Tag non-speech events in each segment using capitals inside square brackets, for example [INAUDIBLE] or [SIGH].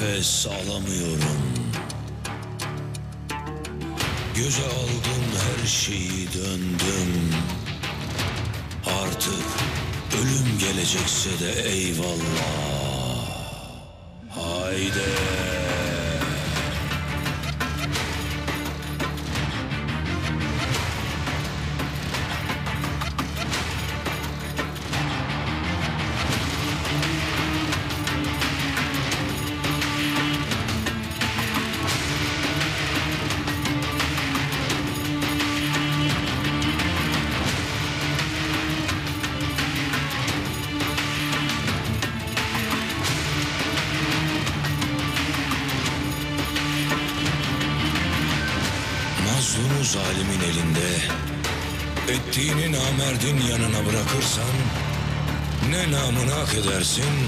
nefes alamıyorum. Göze aldım her şeyi döndüm. Artık ölüm gelecekse de eyvallah hak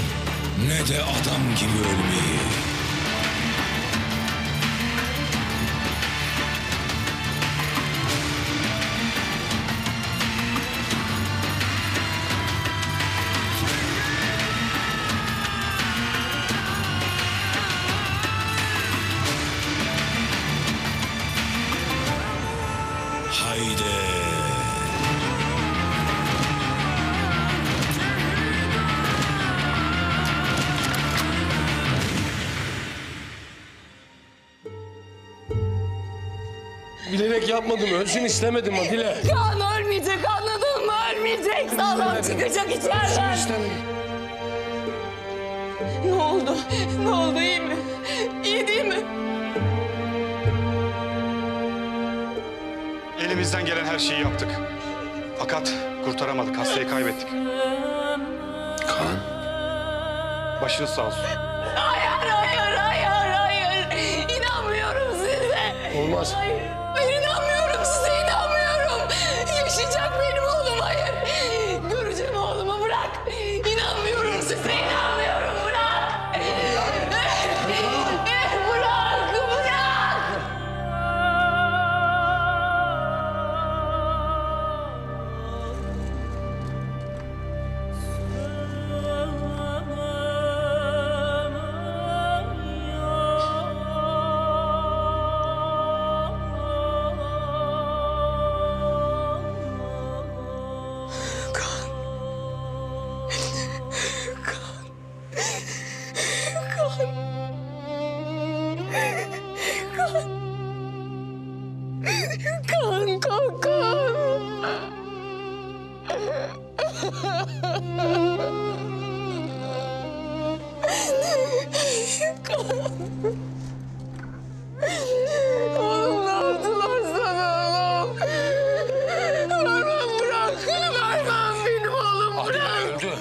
yapmadım. Ölsün istemedim Adile. Kaan ölmeyecek anladın mı? Ölmeyecek. Sağlam çıkacak içeriden. İstemedim. Ne oldu? Ne oldu iyi mi? İyi değil mi? Elimizden gelen her şeyi yaptık. Fakat kurtaramadık. Hastayı kaybettik. Kaan Başınız sağ olsun. Hayır, hayır, hayır, hayır. İnanmıyorum size. Olmaz. Hayır. Öldü.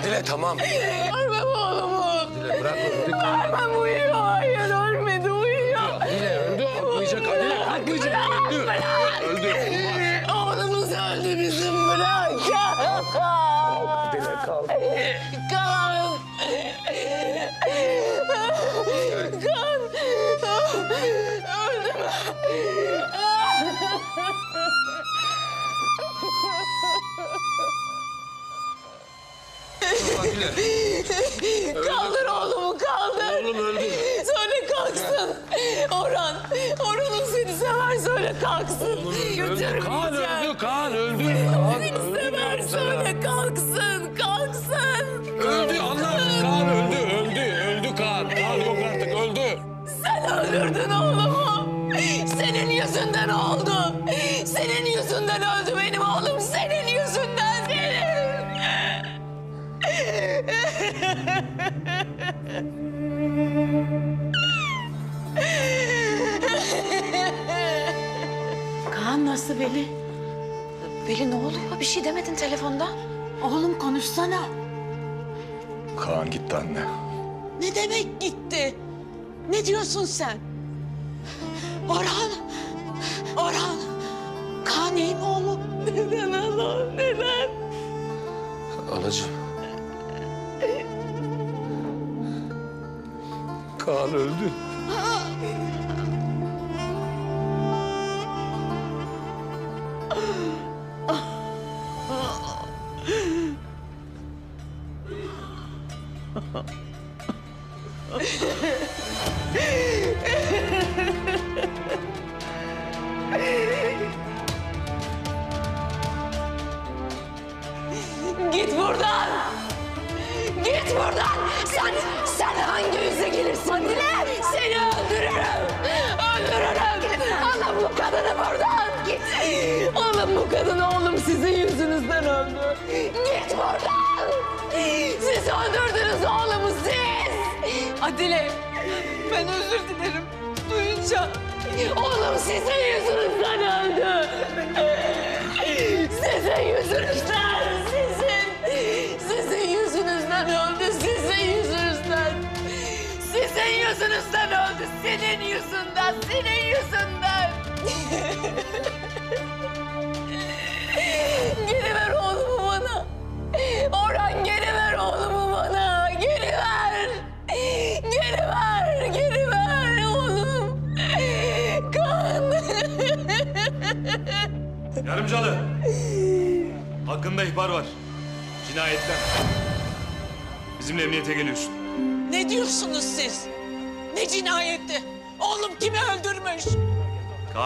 Adile tamam. Vermem oğlumu. Adile bırak öldü. Vermem uyuyor. Hayır ölmedi uyuyor. Adile öldü. Atlayacak Adile. Atlayacak. Öldü. Öldü. Adile. Kaldır oğlumu kaldır. Oğlum öldü. Söyle kalksın. Orhan. Orhan'ım seni sever söyle kalksın. Öldü. Kaan öldü. Kaan öldü. Kaan Seni öldü. sever söyle kalksın. Kalksın. Öldü Allah. Kaan öldü. Öldü. Öldü Kaan. Kaan yok artık. Öldü. Sen öldürdün oğlumu. Senin yüzünden oldu. Senin yüzünden öldü benim oğlum. Senin nasıl Veli? Veli ne oluyor? Bir şey demedin telefonda. Oğlum konuşsana. Kaan gitti anne. Ne demek gitti? Ne diyorsun sen? Orhan! Orhan! Kaan iyi mi oğlum? Neden Allah'ım neden? Anacığım. Kaan öldü.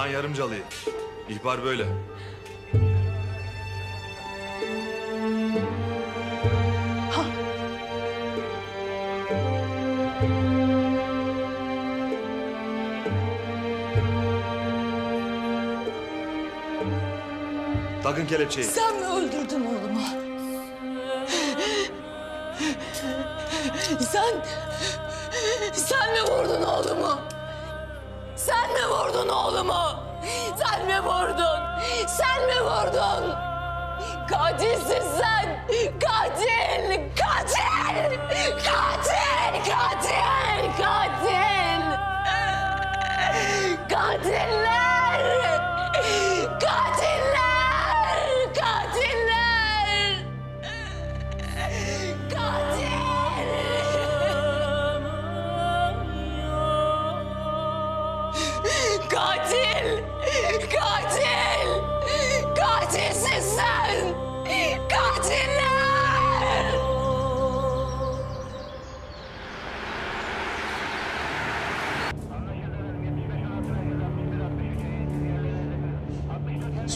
Kaan Yarımcalı'yı. İhbar böyle. Takın kelepçeyi. Sen mi öldürdün oğlumu? Sen... Sen mi vurdun oğlumu? Sen mi vurdun oğlumu? Sen mi vurdun? Sen mi vurdun? Katilsin sen! Katil! Katil! Katil! Katil! Katil! Katiller!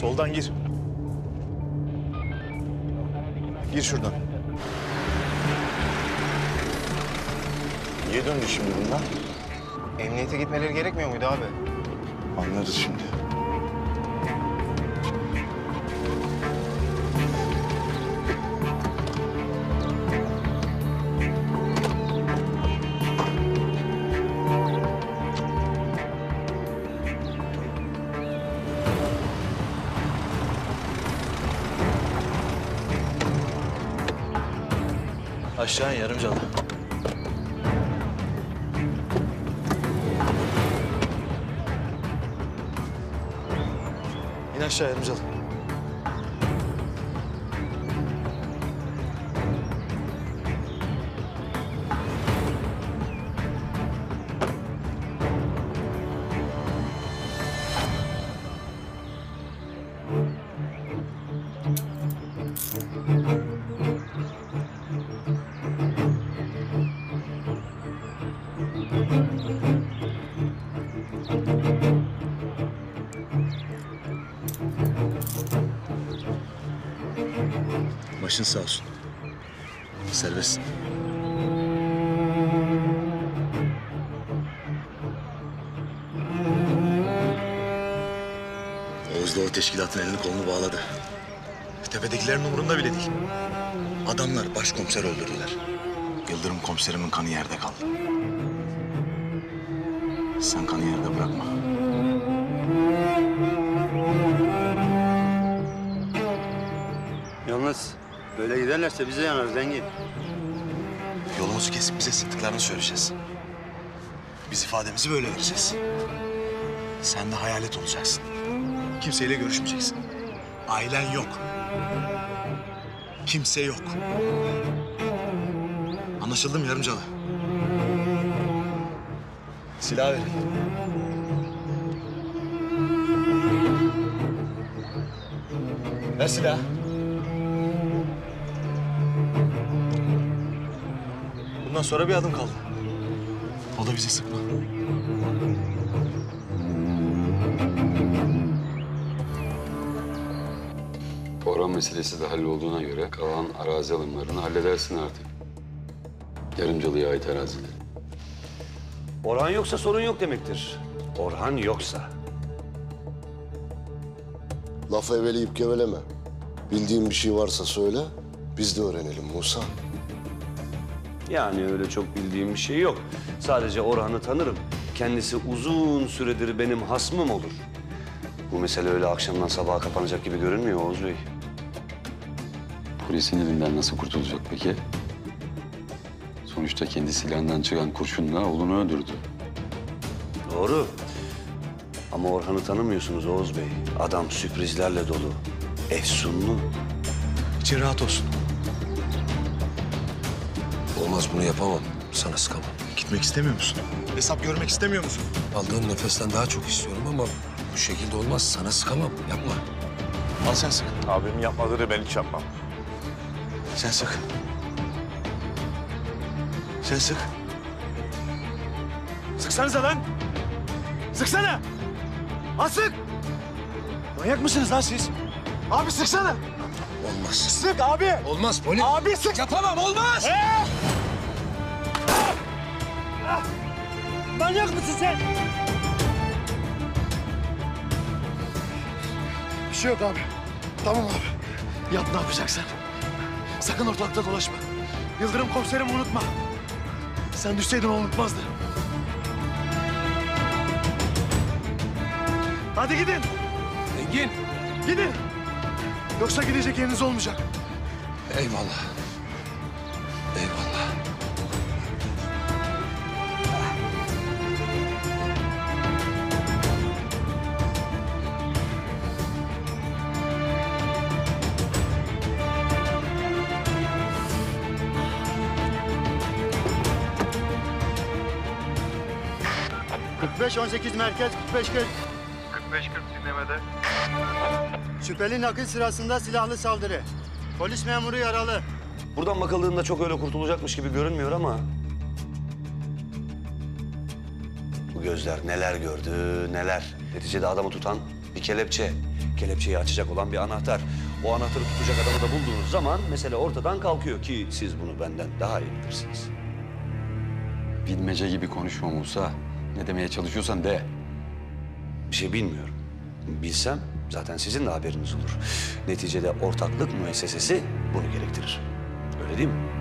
Soldan gir. Gir şuradan. Niye döndü şimdi bunlar? Emniyete gitmeleri gerekmiyor muydu abi? Anlarız şimdi. İn aşağı başkomiser öldürdüler. Yıldırım komiserimin kanı yerde kaldı. Sen kanı yerde bırakma. Yalnız böyle giderlerse bize yanar zengin. Yolumuzu kesip bize sıktıklarını söyleyeceğiz. Biz ifademizi böyle vereceğiz. Sen de hayalet olacaksın. Kimseyle görüşmeyeceksin. Ailen yok. Kimse yok. Anlaşıldı mı yarımcalı? Silah verin. Ver silahı. Bundan sonra bir adım kaldı. O da bize sıkma. Meselesi de hallolduğuna göre kalan arazi alımlarını halledersin artık. Yarımcalı'ya ait arazileri. Orhan yoksa sorun yok demektir. Orhan yoksa. Laf eveleyip geveleme. Bildiğin bir şey varsa söyle, biz de öğrenelim Musa. Yani öyle çok bildiğim bir şey yok. Sadece Orhan'ı tanırım. Kendisi uzun süredir benim hasmım olur. Bu mesele öyle akşamdan sabaha kapanacak gibi görünmüyor Oğuz Bey. Polisin elinden nasıl kurtulacak peki? Sonuçta kendi silahından çıkan kurşunla oğlunu öldürdü. Doğru. Ama Orhan'ı tanımıyorsunuz Oğuz Bey. Adam sürprizlerle dolu. Efsunlu. İçin rahat olsun. Olmaz bunu yapamam. Sana sıkamam. Gitmek istemiyor musun? Hesap görmek istemiyor musun? Aldığın nefesten daha çok istiyorum ama bu şekilde olmaz. Sana sıkamam. Yapma. Al sen sık. Abim yapmadığını ben hiç yapmam. Sen sık. Sen sık. Sıksanıza lan! Sıksana! Ha sık! Manyak mısınız lan siz? Abi sıksana! Olmaz. Sık abi! Olmaz polis. Abi sık! Yapamam olmaz. Ee! Manyak mısın sen? Bir şey yok abi. Tamam abi. Yap ne yapacaksan. Sakın ortalıkta dolaşma. Yıldırım komiserimi unutma. Sen düşseydin o unutmazdı. Hadi gidin. Engin. Gidin. Yoksa gidecek yeriniz olmayacak. Eyvallah. Eyvallah. ...45 18 merkez 45 40. 45 40 dinlemede. Şüpheli nakil sırasında silahlı saldırı. Polis memuru yaralı. Buradan bakıldığında çok öyle kurtulacakmış gibi görünmüyor ama... Bu gözler neler gördü, neler. Neticede adamı tutan bir kelepçe. Kelepçeyi açacak olan bir anahtar. O anahtarı tutacak adamı da bulduğunuz zaman mesele ortadan kalkıyor ki siz bunu benden daha iyi bilirsiniz. Bilmece gibi konuşma Musa. Ne demeye çalışıyorsan de. Bir şey bilmiyorum. Bilsem zaten sizin de haberiniz olur. Neticede ortaklık müessesesi bunu gerektirir. Öyle değil mi?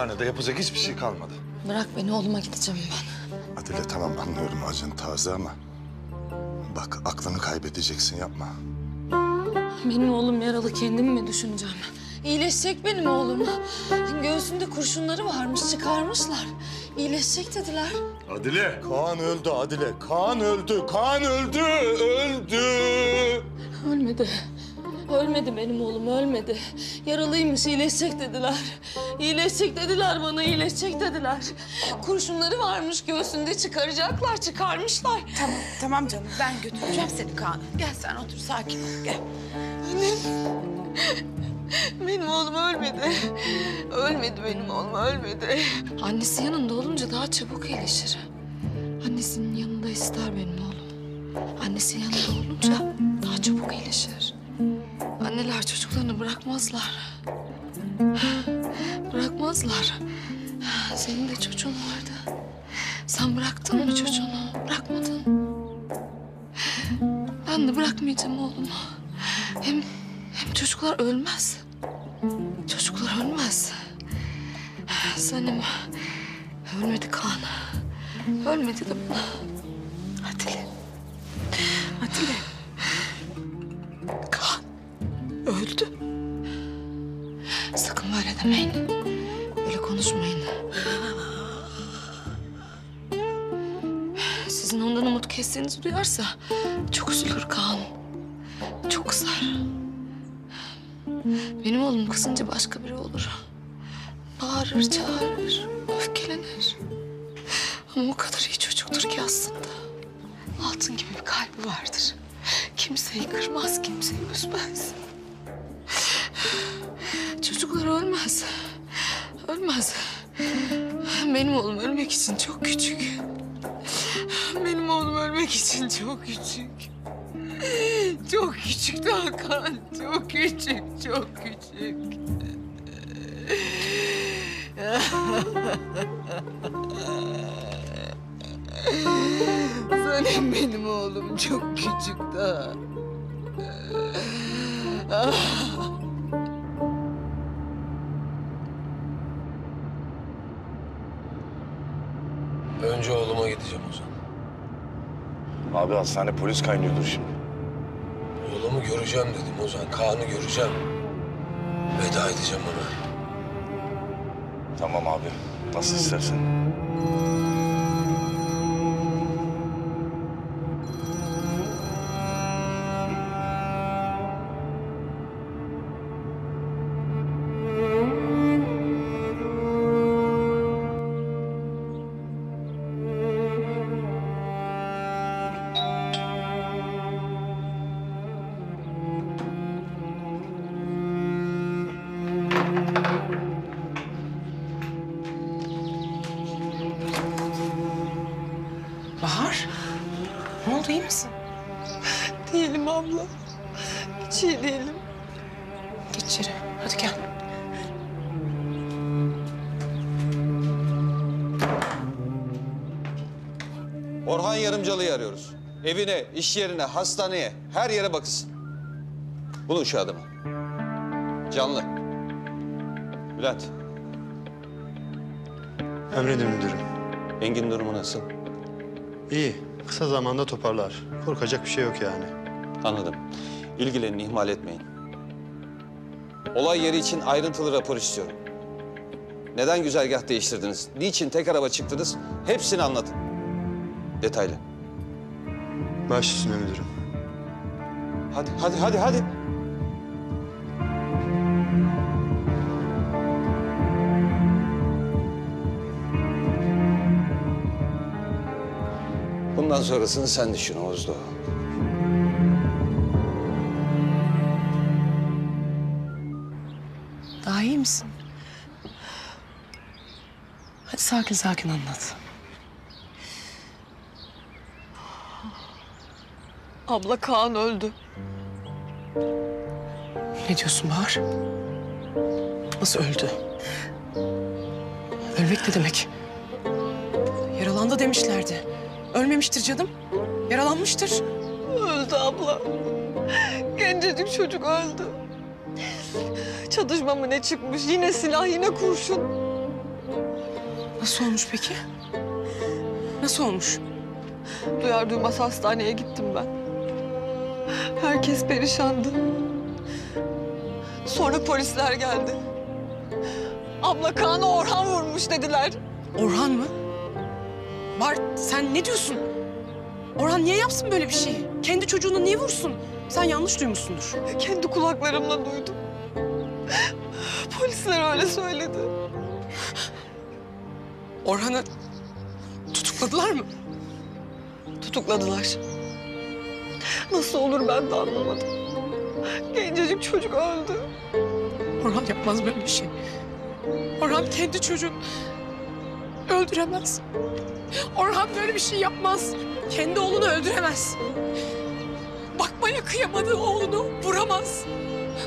Hastanede yapacak hiçbir şey kalmadı. Bırak beni oğluma gideceğim ben. Adile tamam anlıyorum acın taze ama... ...bak aklını kaybedeceksin yapma. Benim oğlum yaralı kendimi mi düşüneceğim? İyileşecek benim oğlum. Göğsünde kurşunları varmış çıkarmışlar. İyileşecek dediler. Adile. Kaan öldü Adile. Kaan öldü. Kaan öldü. Öldü. Ölmedi. Ölmedi benim oğlum ölmedi. Yaralıymış iyileşecek dediler. İyileşecek dediler bana iyileşecek dediler. Kurşunları varmış göğsünde çıkaracaklar çıkarmışlar. Tamam, tamam canım. Ben götüreceğim seni Kaan. Gel sen otur sakin ol. Gel. Benim oğlum ölmedi. Ölmedi benim oğlum ölmedi. Annesi yanında olunca daha çabuk iyileşir. Annesinin yanında ister benim oğlum. Annesi yanında olunca daha çabuk iyileşir. Anneler çocuklarını bırakmazlar. Bırakmazlar. Senin de çocuğun vardı. Sen bıraktın mı çocuğunu? Bırakmadın. Ben de bırakmayacağım oğlumu. Hem, hem çocuklar ölmez. Çocuklar ölmez. Senim ölmedi Kaan. Ölmedi de bana. Adile. Adile. Kaan öldü. Sakın böyle demeyin. Böyle konuşmayın. Sizin ondan umut kestiğinizi duyarsa çok üzülür Kaan. Çok kızar. Benim oğlum kızınca başka biri olur. Bağırır, çağırır, öfkelenir. Ama o kadar iyi çocuktur ki aslında. Altın gibi bir kalbi vardır. Kimseyi kırmaz, kimseyi üzmez. Çocuklar ölmez. Ölmez. Benim oğlum ölmek için çok küçük. Benim oğlum ölmek için çok küçük. Çok küçük Hakan. Çok küçük, çok küçük. Senin benim oğlum çok küçük daha. Önce oğluma gideceğim Ozan. Abi hastane polis kaynıyordur şimdi. Oğlumu göreceğim dedim Ozan. Kaan'ı göreceğim. Veda edeceğim ona. Tamam abi. Nasıl istersen. Evine, iş yerine, hastaneye, her yere bakılsın. Bulun şu adamı. Canlı. Bülent, Emredin müdürüm. Engin durumu nasıl? İyi. Kısa zamanda toparlar. Korkacak bir şey yok yani. Anladım. İlgilenin, ihmal etmeyin. Olay yeri için ayrıntılı rapor istiyorum. Neden güzergah değiştirdiniz? Niçin tek araba çıktınız? Hepsini anlatın. Detaylı. Baş üstüne müdürüm. Hadi, hadi, hadi, hadi. Bundan sonrasını sen düşün Oğuz Doğu. Daha iyi misin? Hadi sakin sakin anlat. Abla Kaan öldü. Ne diyorsun Bahar? Nasıl öldü? Ölmek ne demek? Yaralandı demişlerdi. Ölmemiştir canım. Yaralanmıştır. Öldü abla. Gencecik çocuk öldü. Çatışma mı ne çıkmış? Yine silah, yine kurşun. Nasıl olmuş peki? Nasıl olmuş? Duyar duymaz hastaneye gittim ben. Herkes perişandı. Sonra polisler geldi. Abla Kaan'ı Orhan vurmuş dediler. Orhan mı? Bart sen ne diyorsun? Orhan niye yapsın böyle bir şeyi? Kendi çocuğunu niye vursun? Sen yanlış duymuşsundur. Kendi kulaklarımla duydum. Polisler öyle söyledi. Orhan'ı tutukladılar mı? Tutukladılar. Nasıl olur ben de anlamadım. Gencecik çocuk öldü. Orhan yapmaz böyle bir şey. Orhan kendi çocuğunu öldüremez. Orhan böyle bir şey yapmaz. Kendi oğlunu öldüremez. Bakmaya kıyamadığı oğlunu vuramaz.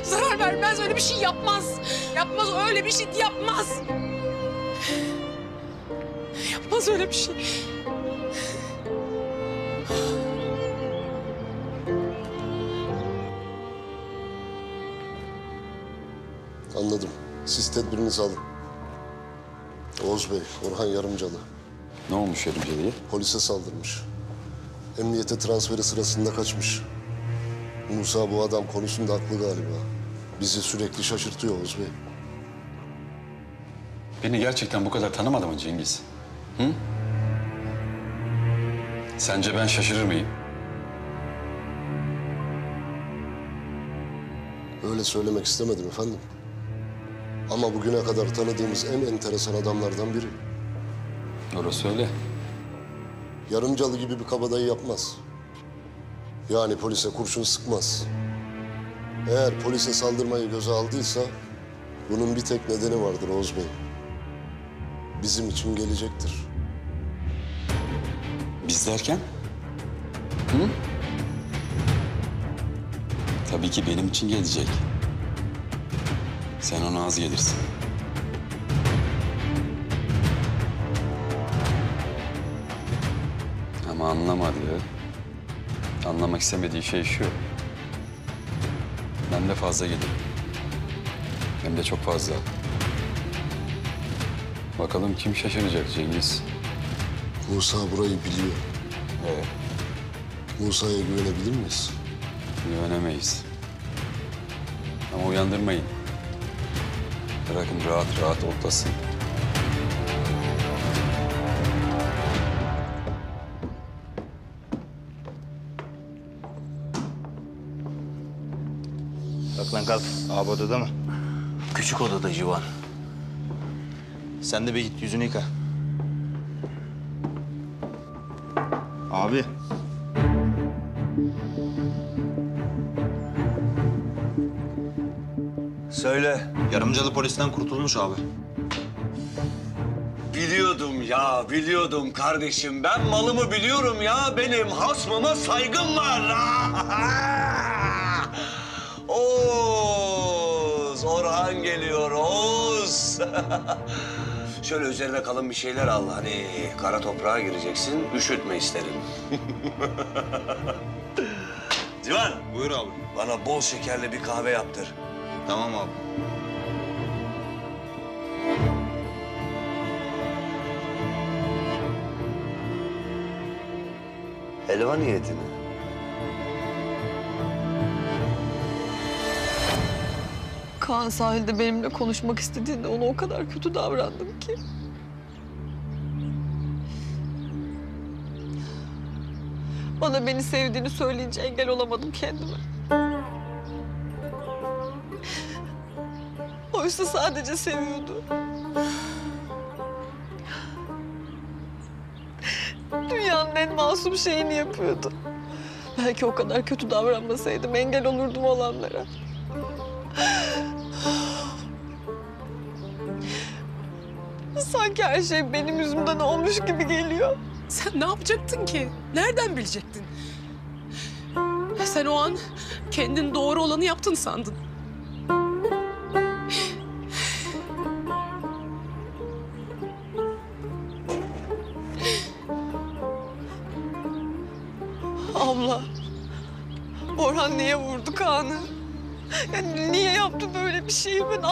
Zarar vermez, öyle bir şey yapmaz. Yapmaz, öyle bir şey yapmaz. Yapmaz öyle bir şey. Anladım. Siz tedbirinizi alın. Oğuz Bey, Orhan Yarımcalı. Ne olmuş Yarımcalı'ya? Polise saldırmış. Emniyete transferi sırasında kaçmış. Musa bu adam konusunda haklı galiba. Bizi sürekli şaşırtıyor Oğuz Bey. Beni gerçekten bu kadar tanımadı mı Cengiz? Hı? Sence ben şaşırır mıyım? Öyle söylemek istemedim efendim. Ama bugüne kadar tanıdığımız en enteresan adamlardan biri. Orası öyle. Yarımcalı gibi bir kabadayı yapmaz. Yani polise kurşun sıkmaz. Eğer polise saldırmayı göze aldıysa bunun bir tek nedeni vardır Oğuz Bey. Bizim için gelecektir. Biz derken? Hı? Tabii ki benim için gelecek. Sen ona az gelirsin. Ama anlamadığı, anlamak istemediği şey şu. Ben de fazla gelirim. Hem de çok fazla. Bakalım kim şaşıracak Cengiz? Musa burayı biliyor. Evet. Musa'ya güvenebilir miyiz? Güvenemeyiz. Ama uyandırmayın. Bırakın rahat rahat otlasın. Kalk lan kalk. Abi odada mı? Küçük odada Civan. Sen de bir git yüzünü yıka. Abi. Söyle. Yarımcalı polisten kurtulmuş abi. Biliyordum ya, biliyordum kardeşim. Ben malımı biliyorum ya. Benim hasmıma saygım var. [LAUGHS] Oğuz, Orhan geliyor, Oğuz. [LAUGHS] Şöyle üzerine kalın bir şeyler al. Hani kara toprağa gireceksin, üşütme isterim. [LAUGHS] Civan. Buyur abi. Bana bol şekerli bir kahve yaptır. Tamam abi. Helva niyetine. Kaan sahilde benimle konuşmak istediğinde ona o kadar kötü davrandım ki. Bana beni sevdiğini söyleyince engel olamadım kendime. Oysa sadece seviyordu. Masum şeyini yapıyordu. Belki o kadar kötü davranmasaydım engel olurdum olanlara. Sanki her şey benim yüzümden olmuş gibi geliyor. Sen ne yapacaktın ki? Nereden bilecektin? Sen o an kendin doğru olanı yaptın sandın.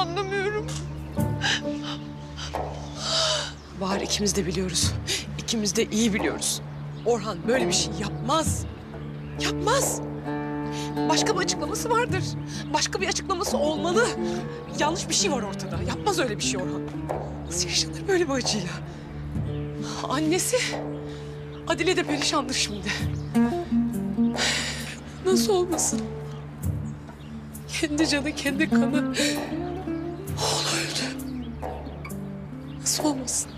Anlamıyorum. Bahar ikimiz de biliyoruz. İkimiz de iyi biliyoruz. Orhan böyle bir şey yapmaz. Yapmaz. Başka bir açıklaması vardır. Başka bir açıklaması olmalı. Yanlış bir şey var ortada. Yapmaz öyle bir şey Orhan. Nasıl yaşanır böyle bir acıyla? Annesi Adile de perişandır şimdi. Nasıl olmasın? Kendi canı, kendi kanı. Oğlu öldü. Nasıl olmasın?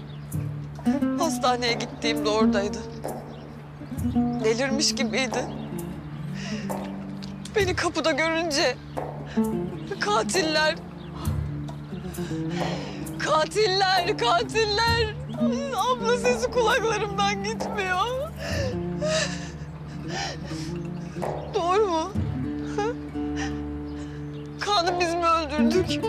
Hastaneye gittiğimde oradaydı. Delirmiş gibiydi. Beni kapıda görünce katiller, katiller, katiller. Abla sesi kulaklarımdan gitmiyor. Doğru mu? Kaan'ı biz mi öldürdük?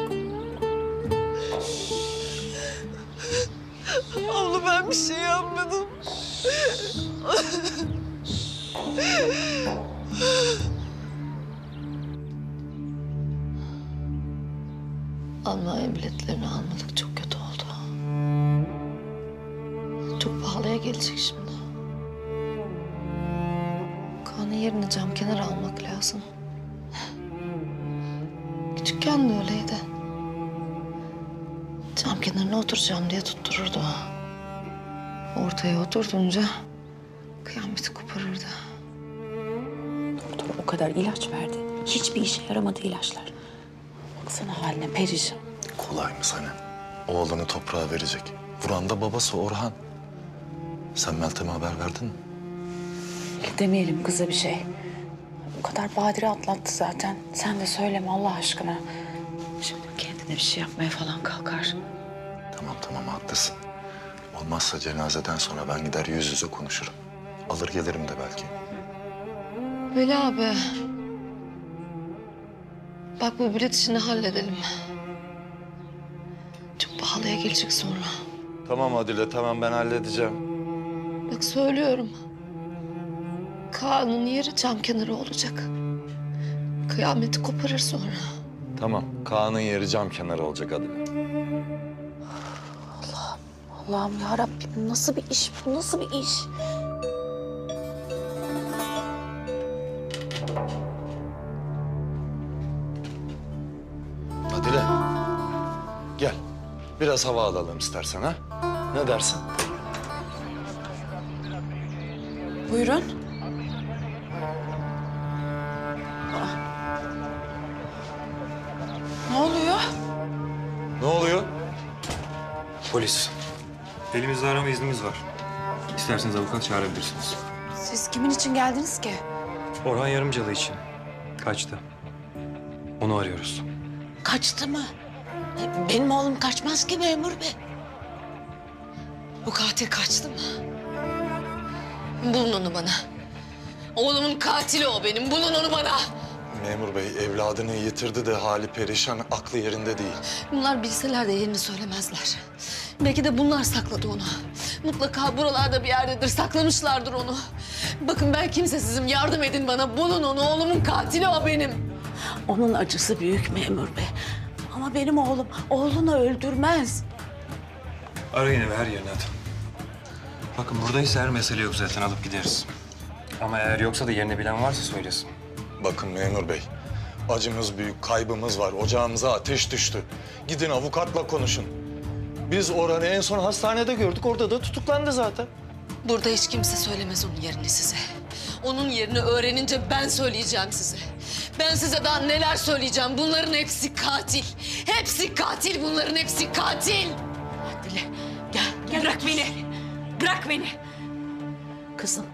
Abla ben bir şey yapmadım. Almanya biletlerini almadık. Çok kötü oldu. Çok pahalıya gelecek şimdi. Kaan'ın yerine cam kenarı almak lazım. Kenarına oturacağım diye tuttururdu. Ortaya oturtunca kıyameti koparırdı. Doktor o kadar ilaç verdi. Hiçbir işe yaramadı ilaçlar. Baksana haline perişan. Kolay mı sana? Oğlunu toprağa verecek. Vuran da babası Orhan. Sen Meltem'e haber verdin mi? Demeyelim kıza bir şey. O kadar badire atlattı zaten. Sen de söyleme Allah aşkına. Şimdi kendine bir şey yapmaya falan kalkar. Tamam tamam haklısın. Olmazsa cenazeden sonra ben gider yüz yüze konuşurum. Alır gelirim de belki. Veli abi. Bak bu bilet işini halledelim. Çok pahalıya gelecek sonra. Tamam Adile tamam ben halledeceğim. Bak söylüyorum. Kaan'ın yeri cam kenarı olacak. Kıyameti koparır sonra. Tamam Kaan'ın yeri cam kenarı olacak Adile. Allah'ım ya Rabbim nasıl bir iş bu? Nasıl bir iş? Adile gel biraz hava alalım istersen ha. Ne dersin? Buyurun. Ne oluyor? Ne oluyor? Polis. Elimizde arama iznimiz var. İsterseniz avukat çağırabilirsiniz. Siz kimin için geldiniz ki? Orhan Yarımcalı için. Kaçtı. Onu arıyoruz. Kaçtı mı? Benim oğlum kaçmaz ki memur bey. Bu katil kaçtı mı? Bulun onu bana. Oğlumun katili o benim. Bulun onu bana. Memur bey evladını yitirdi de hali perişan, aklı yerinde değil. Bunlar bilseler de yerini söylemezler. Belki de bunlar sakladı onu. Mutlaka buralarda bir yerdedir. Saklamışlardır onu. Bakın ben kimsesizim. Yardım edin bana. Bulun onu. Oğlumun katili o benim. Onun acısı büyük memur bey. Ama benim oğlum oğlunu öldürmez. Arayın evi her yerine atın. Bakın buradaysa her mesele yok zaten alıp gideriz. Ama eğer yoksa da yerini bilen varsa söylesin. Bakın memur bey, acımız büyük, kaybımız var. Ocağımıza ateş düştü. Gidin avukatla konuşun. Biz Orhan'ı en son hastanede gördük, orada da tutuklandı zaten. Burada hiç kimse söylemez onun yerini size. Onun yerini öğrenince ben söyleyeceğim size. Ben size daha neler söyleyeceğim. Bunların hepsi katil. Hepsi katil. Bunların hepsi katil. Dile gel, gel bırak beni. Bırak beni. Kızım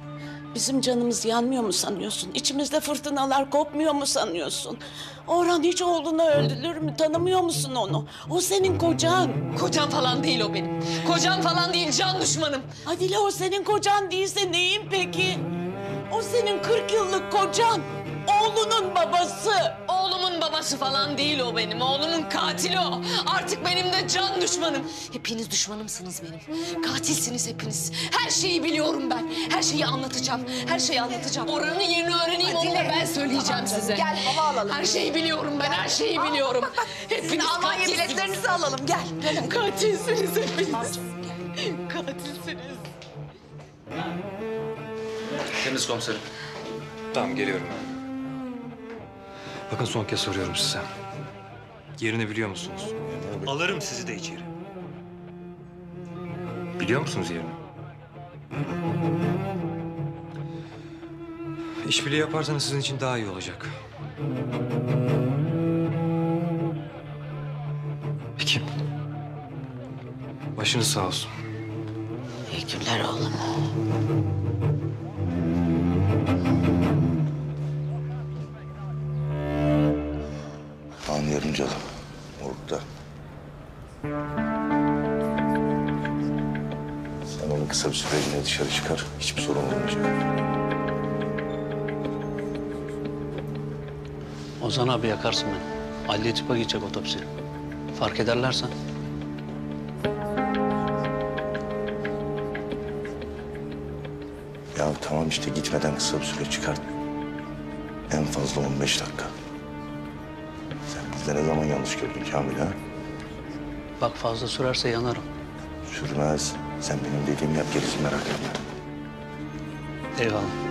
bizim canımız yanmıyor mu sanıyorsun? İçimizde fırtınalar kopmuyor mu sanıyorsun? Orhan hiç oğlunu öldürür mü? Tanımıyor musun onu? O senin kocan. Kocam falan değil o benim. Kocam falan değil, can düşmanım. Adile o senin kocan değilse neyin peki? O senin 40 yıllık kocan. Oğlunun babası. Oğlumun babası falan değil o benim. Oğlumun katili o. Artık benim de can düşmanım. Hepiniz düşmanımsınız benim. Katilsiniz hepiniz. Her şeyi biliyorum ben. Her şeyi anlatacağım. Her şeyi anlatacağım. Oranın yerini öğreneyim onu da ben söyleyeceğim size. Gel hava alalım. Her şeyi biliyorum ben. Her şeyi biliyorum. Hepiniz Almanya katilsiniz. biletlerinizi alalım. Gel. gel. Katilsiniz hepiniz. Katilsiniz. Temiz komiserim. Tamam geliyorum ben. Bakın son kez soruyorum size. Yerini biliyor musunuz? Alırım sizi de içeri. Biliyor musunuz yerini? İşbirliği yaparsanız sizin için daha iyi olacak. Peki. Başınız sağ olsun. Teşekkürler oğlum. Yarımcalı, orada. Sen onu kısa bir süreliğine dışarı çıkar, hiçbir sorun olmayacak. Ozan abi yakarsın beni. Adliye tıpa gidecek otopsi. Fark ederlerse Ya tamam işte gitmeden kısa bir süre çıkar. En fazla 15 dakika. Sen bizde ne zaman yanlış gördün Kamil ha? bak fazla sürerse yanarım. Sürmez. Sen benim dediğimi yap gerisini merak etme. Eyvallah.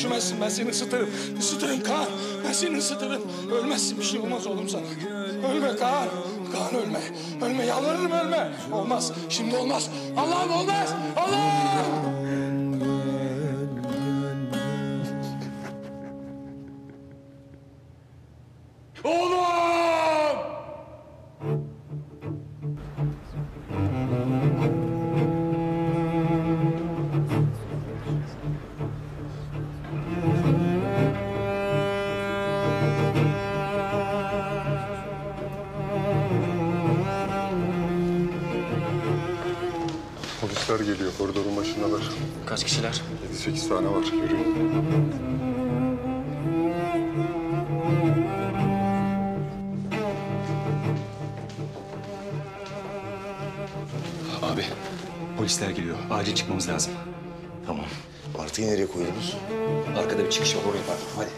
Üşümezsin. Ben seni ısıtırım. Isıtırım Kaan. Ben seni ısıtırım. Ölmezsin bir şey olmaz oğlum sana. Ölme Kaan. Kaan ölme. Ölme yalvarırım ölme. Olmaz. Şimdi olmaz. Allah'ım olmaz. Allah'ım. 7-8 tane var. Yürüyün. Abi, polisler geliyor. Acil çıkmamız lazım. Tamam. Partiyi nereye koyuyoruz? Arkada bir çıkış var, oraya bak. Hadi.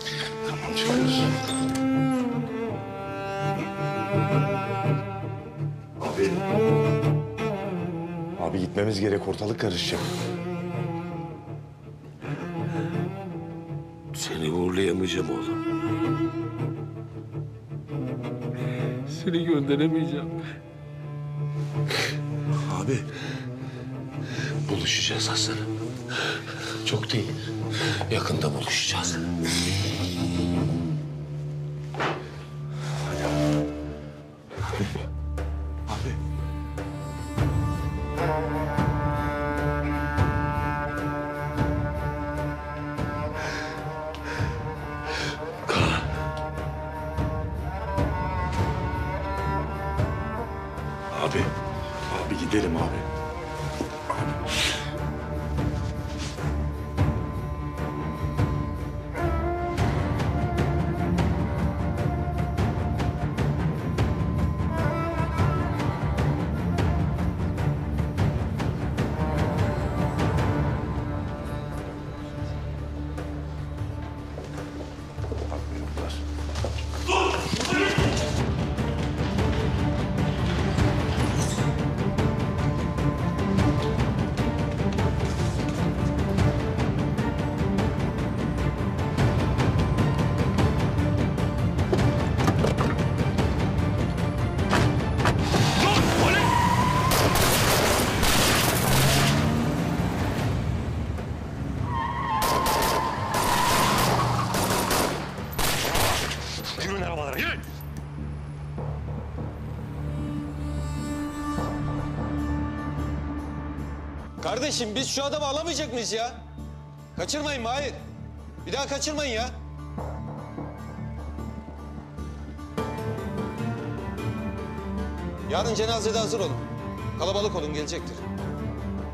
Tamam çıkıyoruz. Abi. Abi gitmemiz gerek. Ortalık karışacak. Seni uğurlayamayacağım oğlum. Seni gönderemeyeceğim. Abi. Buluşacağız aslanım. Çok değil. Yakında buluşacağız. Kardeşim biz şu adamı alamayacak mıyız ya? Kaçırmayın Mahir. Bir daha kaçırmayın ya. Yarın cenazede hazır olun. Kalabalık olun gelecektir.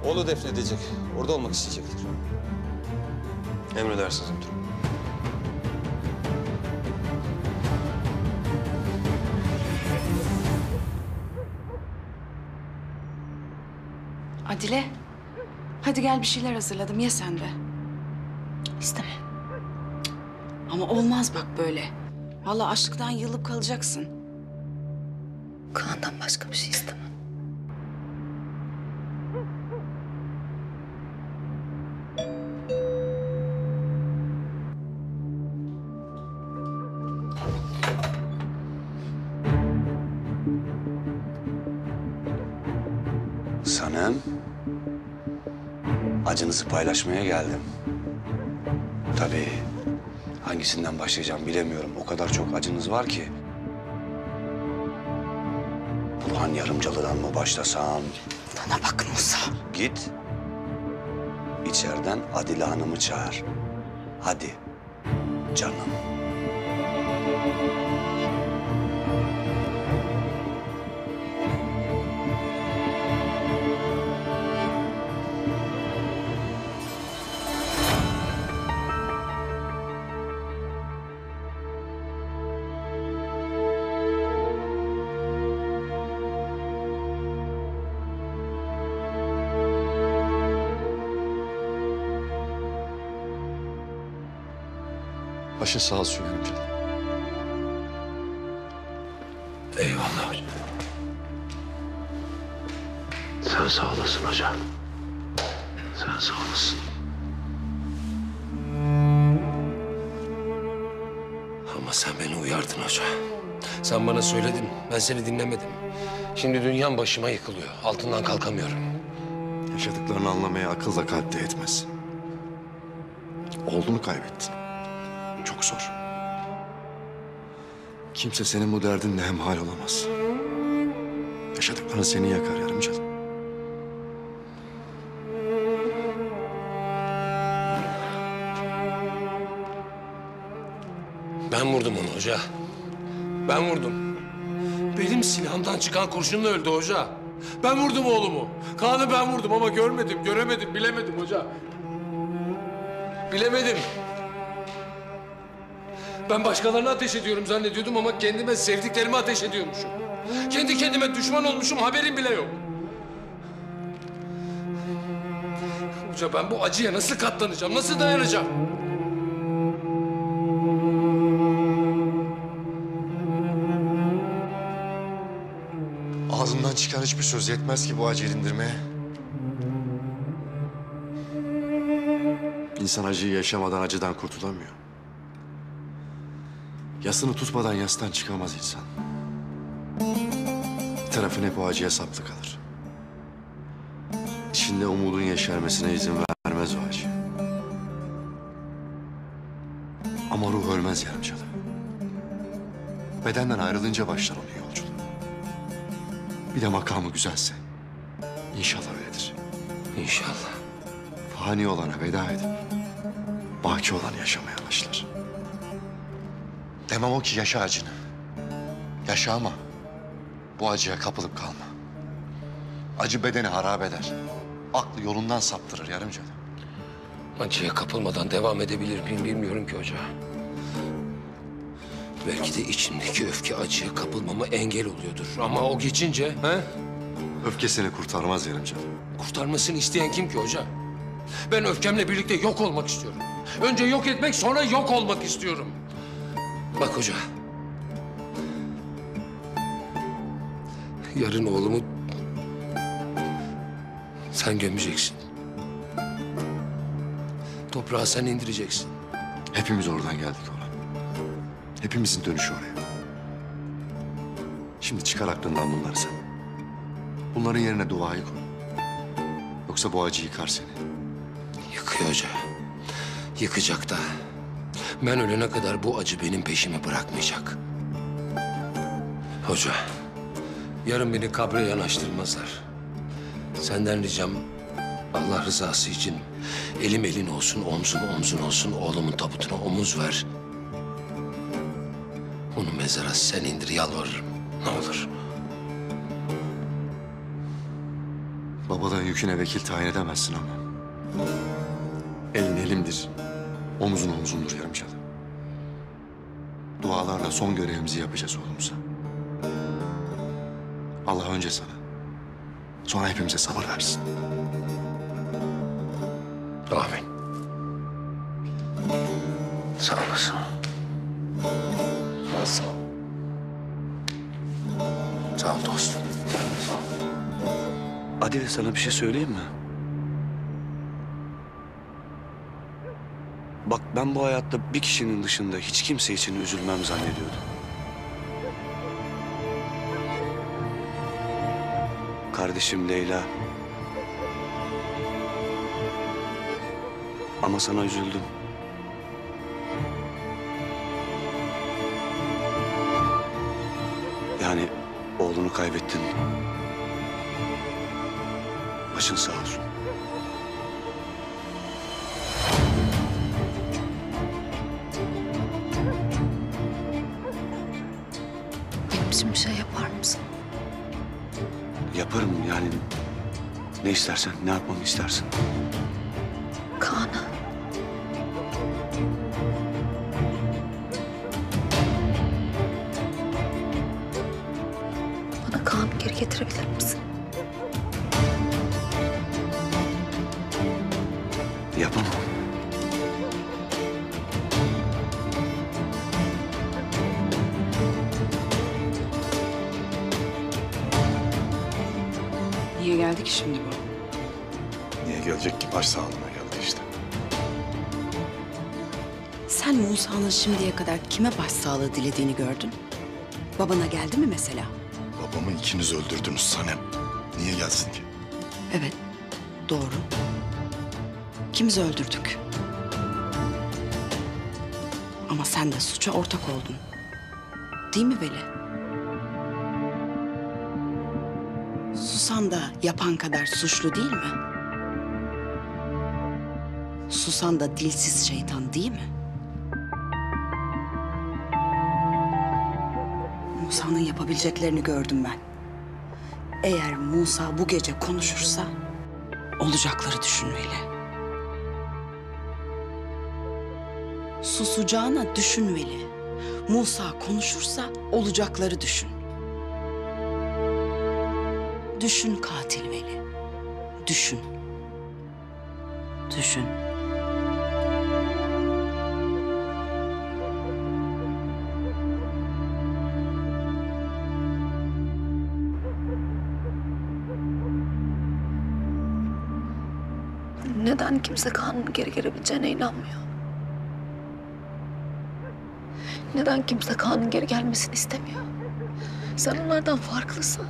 Oğlu defnedecek. Orada olmak isteyecektir. Emredersiniz müdürüm. Hadi gel bir şeyler hazırladım. Ye sen de. İstemem. Ama olmaz bak böyle. Vallahi açlıktan yılıp kalacaksın. Paylaşmaya geldim. Tabii hangisinden başlayacağım bilemiyorum. O kadar çok acınız var ki. Burhan Yarımcalı'dan mı başlasam? Bana bak Musa. Git. İçeriden Adile Hanım'ı çağır. Hadi canım. Başın sağ olsun Yarımcalı. Eyvallah hocam. Sen sağ olasın hocam. Sen sağ olasın. Ama sen beni uyardın hoca. Sen bana söyledin, ben seni dinlemedim. Şimdi dünyam başıma yıkılıyor. Altından kalkamıyorum. Yaşadıklarını anlamaya akılla kalp de yetmez. Oğlunu kaybettin. Kimse senin bu derdinle hemhal olamaz. Yaşadıkların seni yakar Yarımcalı. Ben vurdum onu hoca. Ben vurdum. Benim silahımdan çıkan kurşunla öldü hoca. Ben vurdum oğlumu. Kaan'ı ben vurdum ama görmedim, göremedim, bilemedim hoca. Bilemedim. Ben başkalarına ateş ediyorum zannediyordum ama kendime sevdiklerime ateş ediyormuşum. Kendi kendime düşman olmuşum, haberim bile yok. Hoca ben bu acıya nasıl katlanacağım, nasıl dayanacağım? Ağzından çıkan hiçbir söz yetmez ki bu acıyı dindirmeye. İnsan acıyı yaşamadan acıdan kurtulamıyor. Yasını tutmadan yastan çıkamaz insan. Bir tarafın hep o acıya saplı kalır. İçinde umudun yeşermesine izin vermez o acı. Ama ruh ölmez yarımcalı. Bedenden ayrılınca başlar onun yolculuğu. Bir de makamı güzelse. İnşallah öyledir. İnşallah. Fani olana veda edip baki olan yaşamaya başlar. Demem o ki yaşa acını. Yaşa ama bu acıya kapılıp kalma. Acı bedeni harap eder. Aklı yolundan saptırır yarımcalı. Acıya kapılmadan devam edebilir miyim bilmiyorum ki hoca. Belki de içimdeki öfke acıya kapılmama engel oluyordur. Ama o geçince he? Öfke seni kurtarmaz yarımcalı. kurtarmasını isteyen kim ki hoca? Ben öfkemle birlikte yok olmak istiyorum. Önce yok etmek sonra yok olmak istiyorum. Bak hoca. Yarın oğlumu sen gömeceksin. Toprağa sen indireceksin. Hepimiz oradan geldik Orhan. Hepimizin dönüşü oraya. Şimdi çıkar aklından bunları sen. Bunların yerine duayı koy. Yoksa bu acı yıkar seni. Yıkıyor hoca. Yıkacak da. Ben ölene kadar bu acı benim peşimi bırakmayacak. Hoca, yarın beni kabre yanaştırmazlar. Senden ricam Allah rızası için elim elin olsun, omzum omzun olsun, oğlumun tabutuna omuz ver. Onu mezara sen indir yalvarırım. Ne olur. Babalığın yüküne vekil tayin edemezsin ama. Elin elimdir. Omuzun omzumdur yarımcalı. Dualarla son görevimizi yapacağız oğlumuza. Allah önce sana, sonra hepimize sabır versin. Amin. Sağ olasın. Sağ ol. Sağ ol dostum. Adile sana bir şey söyleyeyim mi? Ben bu hayatta bir kişinin dışında hiç kimse için üzülmem zannediyordum. Kardeşim Leyla. Ama sana üzüldüm. Yani oğlunu kaybettin. Başın sağ olsun. Yaparım yani. Ne istersen, ne yapmamı istersin. Kime başsağlığı dilediğini gördün? Babana geldi mi mesela? Babamı ikiniz öldürdünüz Sanem. Niye gelsin ki? Evet, doğru. İkimiz öldürdük. Ama sen de suça ortak oldun. Değil mi Veli? Susan da yapan kadar suçlu değil mi? Susan da dilsiz şeytan değil mi? Musa'nın yapabileceklerini gördüm ben. Eğer Musa bu gece konuşursa olacakları düşünmeli. Susacağına düşünmeli. Musa konuşursa olacakları düşün. Düşün katil Veli. Düşün. Düşün. Kimse Kaan'ın geri gelebileceğine inanmıyor? Neden kimse Kaan'ın geri gelmesini istemiyor? Sen onlardan farklısın.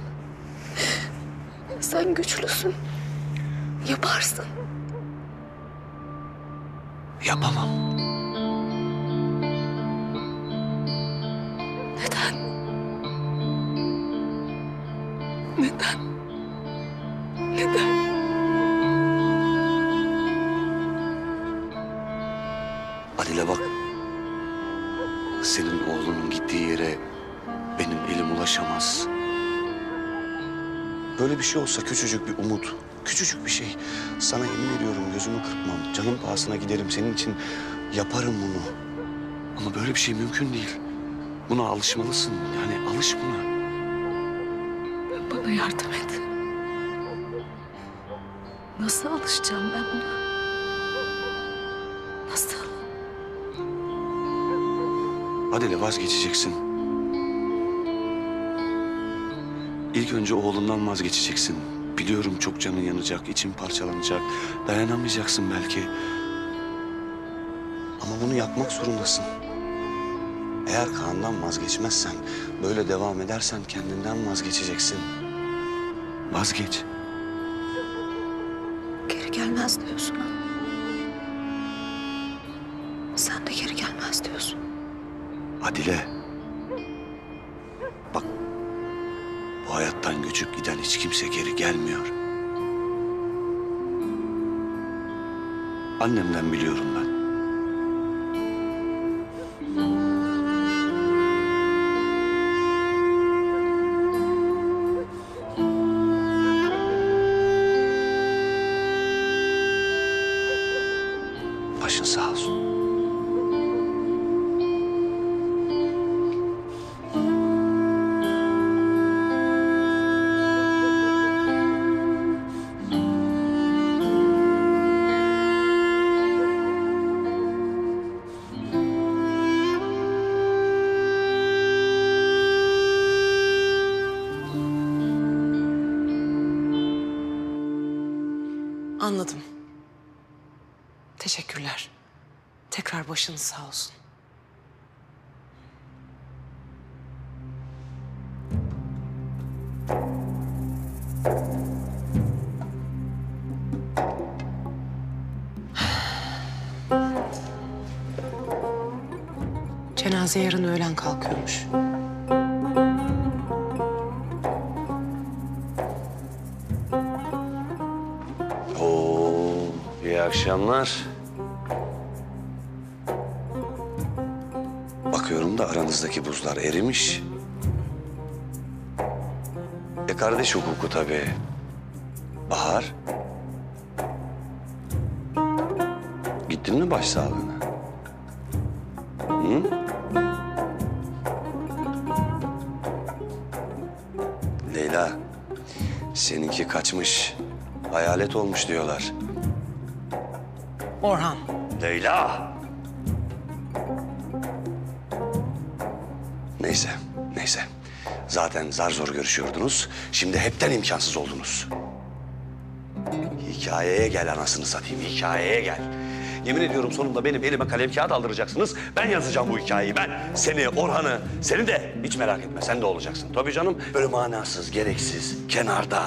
Sen güçlüsün. Yaparsın. Yapamam. Neden? Neden? Senin oğlunun gittiği yere benim elim ulaşamaz. böyle bir şey olsa küçücük bir umut, küçücük bir şey. Sana yemin ediyorum gözümü kırpmam, canım pahasına giderim senin için yaparım bunu. Ama böyle bir şey mümkün değil. Buna alışmalısın. Yani alış buna. Bana yardım et. Nasıl alışacağım ben buna? Adile vazgeçeceksin. İlk önce oğlundan vazgeçeceksin. Biliyorum çok canın yanacak, için parçalanacak. Dayanamayacaksın belki. Ama bunu yapmak zorundasın. Eğer Kaan'dan vazgeçmezsen, böyle devam edersen kendinden vazgeçeceksin. Vazgeç. Geri gelmez diyorsun ha? Adile. Bak. Bu hayattan göçüp giden hiç kimse geri gelmiyor. Annemden biliyorum ben. Başınız sağ olsun. Cenaze yarın öğlen kalkıyormuş. Oo, iyi akşamlar. Aranızdaki buzlar erimiş. E kardeş hukuku tabii. Bahar. Gittin mi başsağlığına? Hı? Leyla, seninki kaçmış. Hayalet olmuş diyorlar. Orhan. Leyla! Zaten zar zor görüşüyordunuz. Şimdi hepten imkansız oldunuz. Hikayeye gel anasını satayım, hikayeye gel. Yemin ediyorum sonunda benim elime kalem kağıt aldıracaksınız. Ben yazacağım bu hikayeyi, ben. Seni, Orhan'ı, seni de hiç merak etme. Sen de olacaksın. Tabii canım, böyle manasız, gereksiz, kenarda.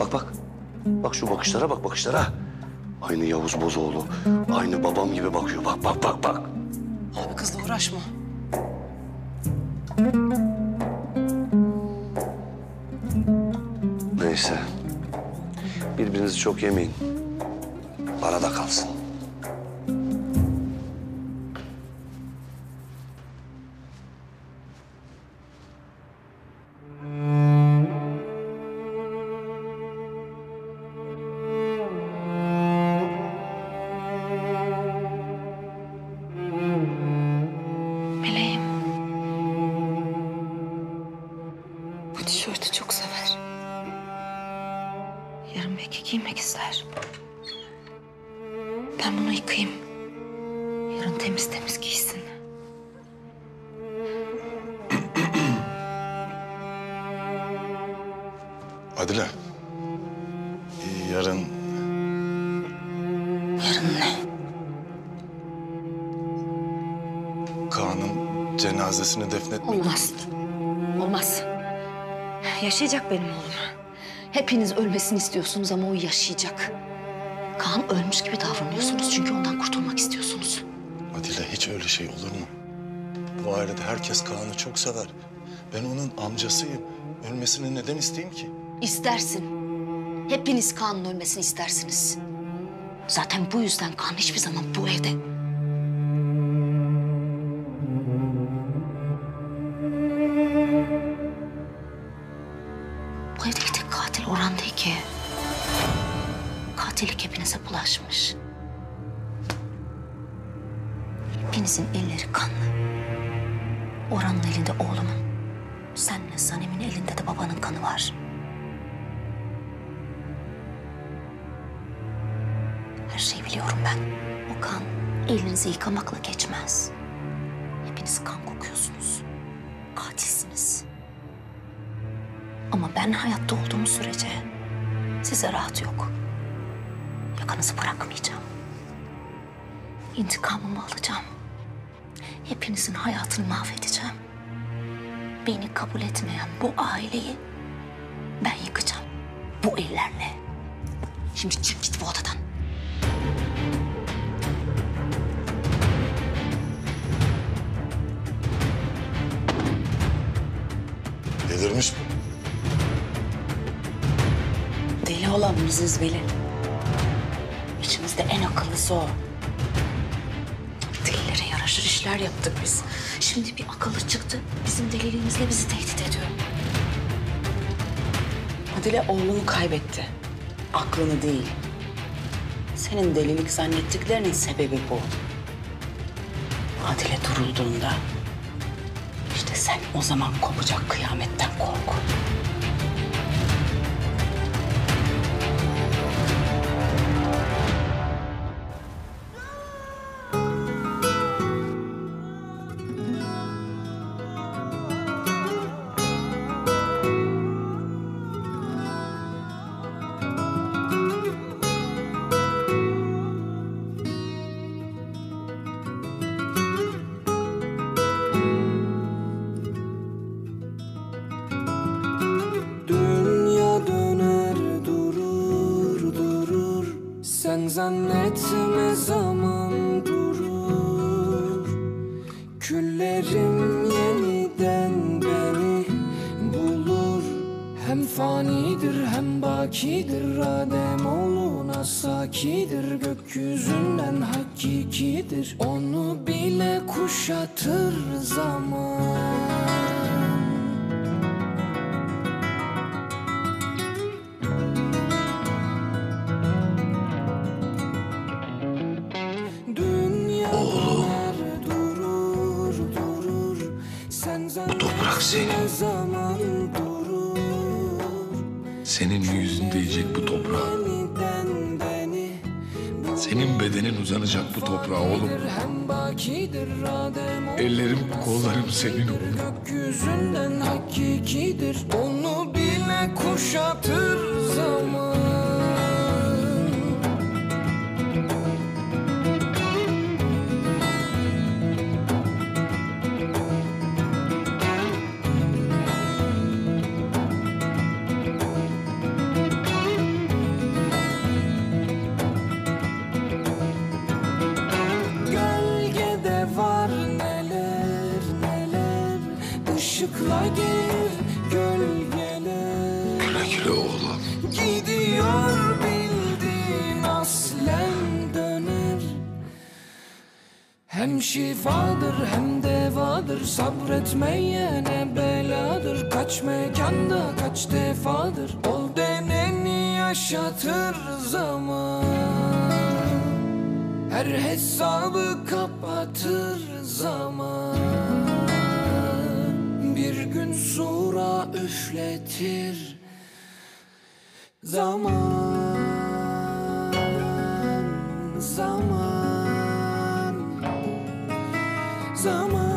Bak bak. Bak şu bakışlara bak bakışlara. Aynı Yavuz Bozoğlu. Aynı babam gibi bakıyor. Bak bak bak bak. Abi kızla uğraşma. Neyse. Birbirinizi çok yemeyin. Arada kalsın. Hepiniz ölmesini istiyorsunuz ama o yaşayacak. Kaan ölmüş gibi davranıyorsunuz çünkü ondan kurtulmak istiyorsunuz. Adile hiç öyle şey olur mu? Bu ailede herkes Kaan'ı çok sever. Ben onun amcasıyım. Ölmesini neden isteyeyim ki? İstersin. Hepiniz Kaan'ın ölmesini istersiniz. Zaten bu yüzden Kaan hiçbir zaman bu evde biliyorum ben. O kan elinizi yıkamakla geçmez. Hepiniz kan kokuyorsunuz. Katilsiniz. Ama ben hayatta olduğum sürece size rahat yok. Yakanızı bırakmayacağım. İntikamımı alacağım. Hepinizin hayatını mahvedeceğim. Beni kabul etmeyen bu aileyi ben yıkacağım. Bu ellerle. Şimdi çık git bu odadan. Delirmiş mi? Deli olan biziz Veli. İçimizde en akıllısı o. Delilere yaraşır işler yaptık biz. Şimdi bir akıllı çıktı. Bizim deliliğimizle bizi tehdit ediyor. Adile oğlunu kaybetti. Aklını değil. Senin delilik zannettiklerinin sebebi bu. Adile durulduğunda o zaman kopacak kıyametten kork. Zannetme zaman durur. Küllerim yeniden beni bulur. Hem fanidir hem bakidir. Adem oğluna sakidir. Gökyüzünden hakikidir. Onu bile kuşatır zaman değecek bu toprağa. Senin bedenin uzanacak bu toprağa oğlum. Ellerim, kollarım senin oğlum. Gökyüzünden hakikidir Onu bile kuşatır Hem şifadır hem devadır Sabretmeyene beladır. Kaç mekanda kaç defadır. Ol deneni yaşatır zaman. Her hesabı kapatır zaman. Bir gün sura üfletir Zaman. Zaman Zaman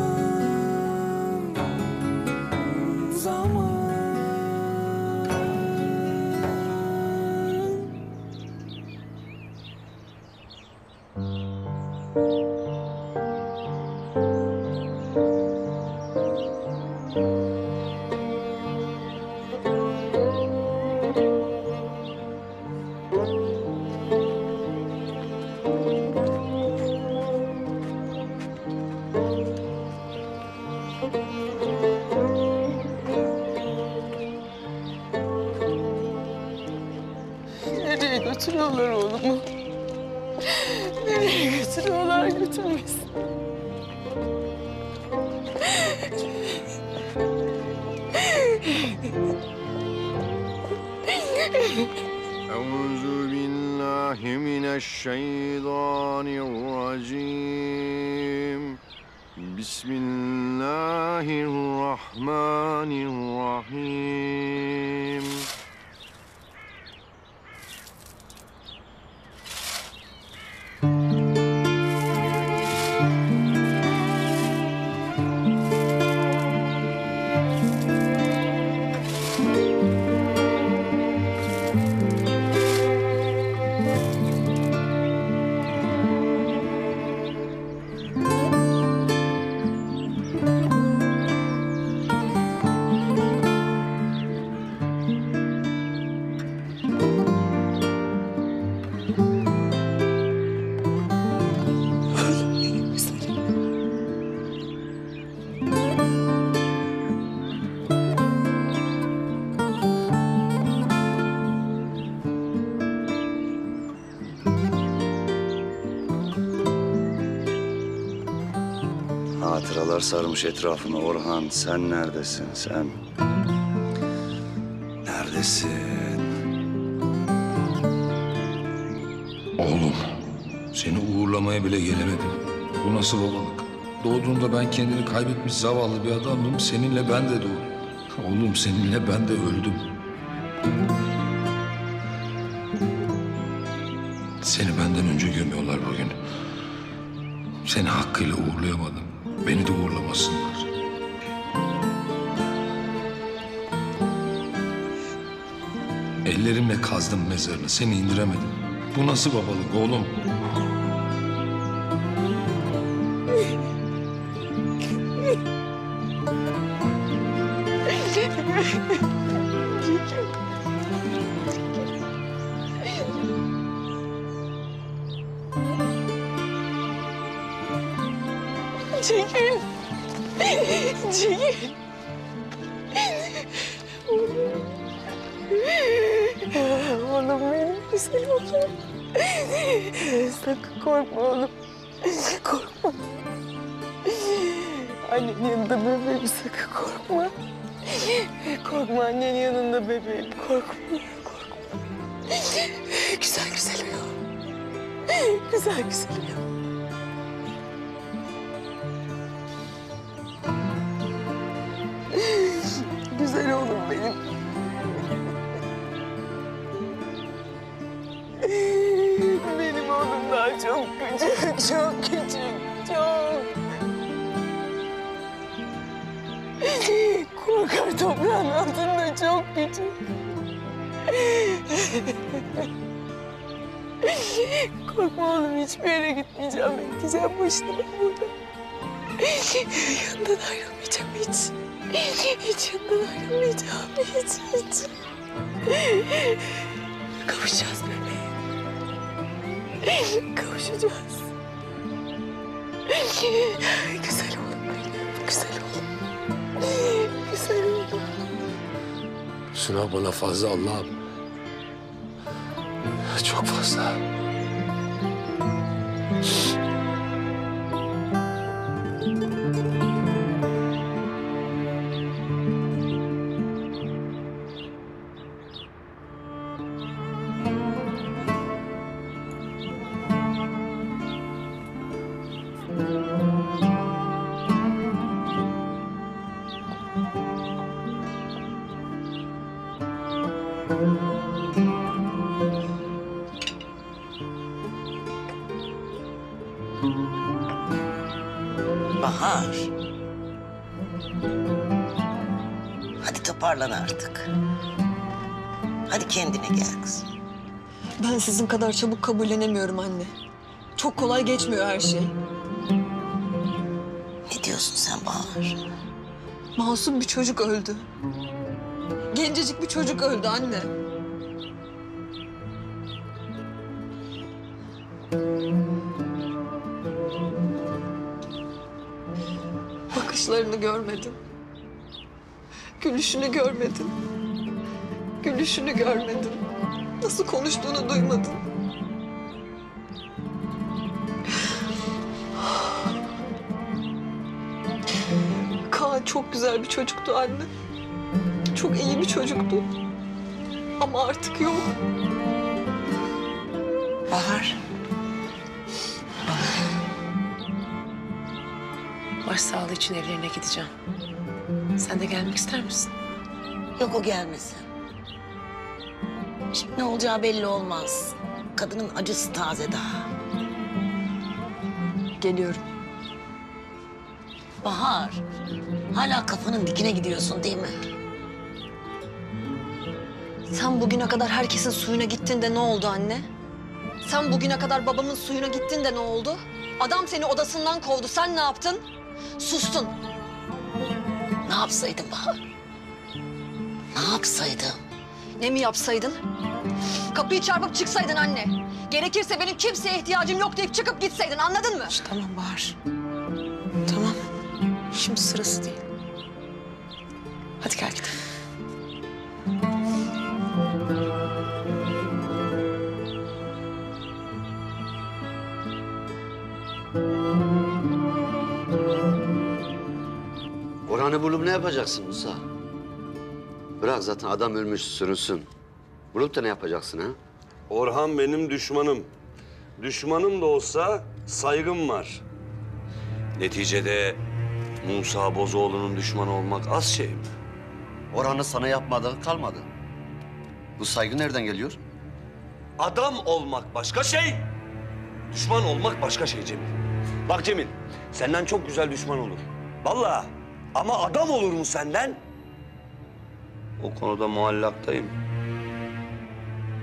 Hatıralar sarmış etrafını Orhan. Sen neredesin sen? Neredesin? Oğlum, seni uğurlamaya bile gelemedim. Bu nasıl babalık? Doğduğunda ben kendini kaybetmiş zavallı bir adamdım. Seninle ben de doğdum. Oğlum seninle ben de öldüm. Seni benden önce gömüyorlar bugün. Seni hakkıyla uğurlayamadım. Kazdım mezarını. Seni indiremedim. Bu nasıl babalık oğlum? Güzel güzel uyu. [LAUGHS] Güzel oğlum benim. [LAUGHS] Benim oğlum daha çok küçük, çok küçük, çok. [LAUGHS] Korkar toprağın altında çok küçük. Korkma oğlum hiçbir yere gitmeyeceğim. Bekleyeceğim başını ben burada. Yanından ayrılmayacağım hiç. Hiç yanından ayrılmayacağım. Hiç, hiç. Kavuşacağız bebeğim. Kavuşacağız. Güzel oğlum benim. Güzel oğlum. Güzel oğlum. Sınav bana fazla Allah'ım. Çok fazla. Jesus. Bahar. Hadi toparlan artık. Hadi kendine gel kızım. Ben sizin kadar çabuk kabullenemiyorum anne. Çok kolay geçmiyor her şey. Ne diyorsun sen Bahar? Masum bir çocuk öldü. Gencecik bir çocuk öldü anne. Bakışlarını görmedim. Gülüşünü görmedim. Gülüşünü görmedim. Nasıl konuştuğunu duymadım. Kaan çok güzel bir çocuktu anne. Çok iyi bir çocuktu. Ama artık yok. Bahar. Başsağlığı için evlerine gideceğim. Sen de gelmek ister misin? Yok o gelmesin. Şimdi ne olacağı belli olmaz. Kadının acısı taze daha. Geliyorum. Bahar, hala kafanın dikine gidiyorsun değil mi? Sen bugüne kadar herkesin suyuna gittin de ne oldu anne? Sen bugüne kadar babamın suyuna gittin de ne oldu? Adam seni odasından kovdu. Sen ne yaptın? Sustun. Ne yapsaydım Bahar? Ne yapsaydım? Ne mi yapsaydın? Kapıyı çarpıp çıksaydın anne. Gerekirse benim kimseye ihtiyacım yok deyip çıkıp gitseydin anladın mı? Tamam Bahar. Tamam. Şimdi sırası değil. Hadi gel gidelim. Orhan'ı bulup ne yapacaksın Musa? Bırak zaten adam ölmüş sürünsün. Bulup da ne yapacaksın ha? Orhan benim düşmanım. Düşmanım da olsa saygım var. Neticede Musa Bozoğlu'nun düşmanı olmak az şey mi? Orhan'ı sana yapmadığı kalmadı. Bu saygı nereden geliyor? Adam olmak başka şey. Düşman olmak başka şey Cemil. Bak Cemil, senden çok güzel düşman olur. Vallahi. Ama adam olur mu senden? O konuda muallaktayım.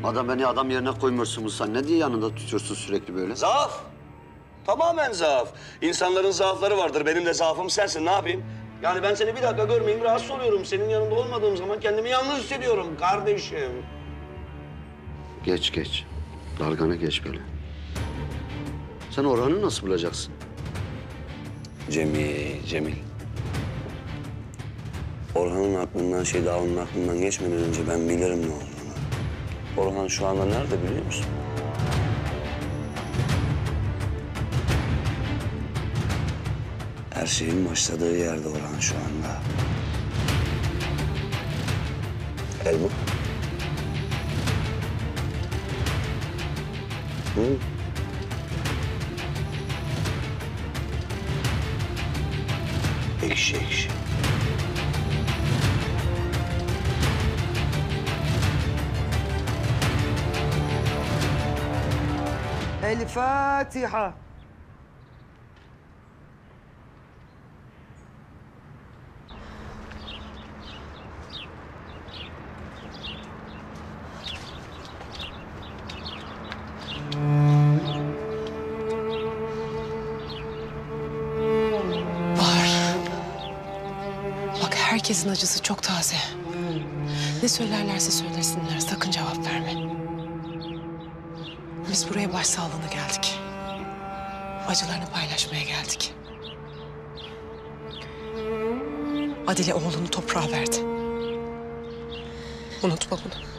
Madem beni adam yerine koymuyorsun sen ne diye yanında tutuyorsun sürekli böyle? Zaaf. Tamamen zaaf. İnsanların zaafları vardır. Benim de zaafım sensin. Ne yapayım? Yani ben seni bir dakika görmeyeyim rahatsız oluyorum. Senin yanında olmadığım zaman kendimi yalnız hissediyorum kardeşim. Geç geç. Dalganı geç böyle. Sen Orhan'ı nasıl bulacaksın? Cemil, Cemil. Orhan'ın aklından şey daha onun aklından geçmeden önce ben bilirim ne olduğunu. Orhan şu anda nerede biliyor musun? Her şeyin başladığı yerde Orhan şu anda. Elma. Hı? Ekşi ekşi. الفاتحة Bahar. Bak herkesin acısı çok taze. Ne söylerlerse söylesinler sakın cevap verme. Biz buraya başsağlığına geldik. Acılarını paylaşmaya geldik. Adile oğlunu toprağa verdi. Unutma bunu.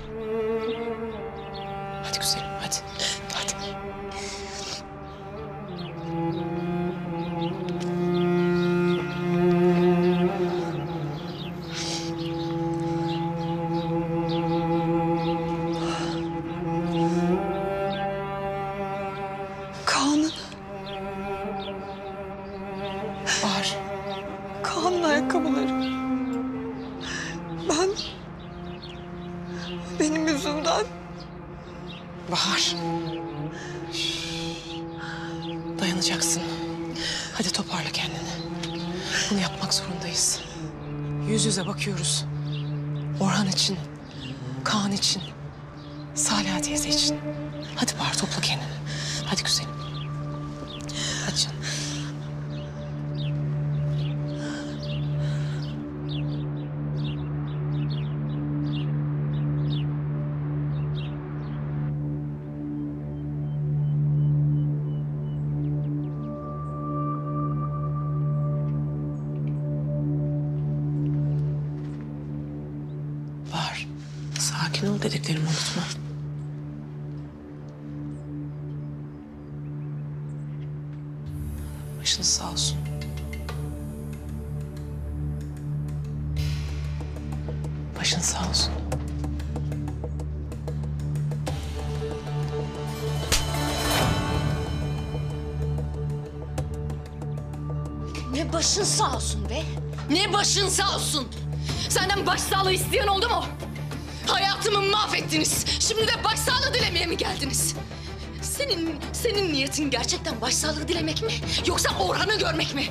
Gerçekten başsağlığı dilemek mi? Yoksa Orhan'ı görmek mi?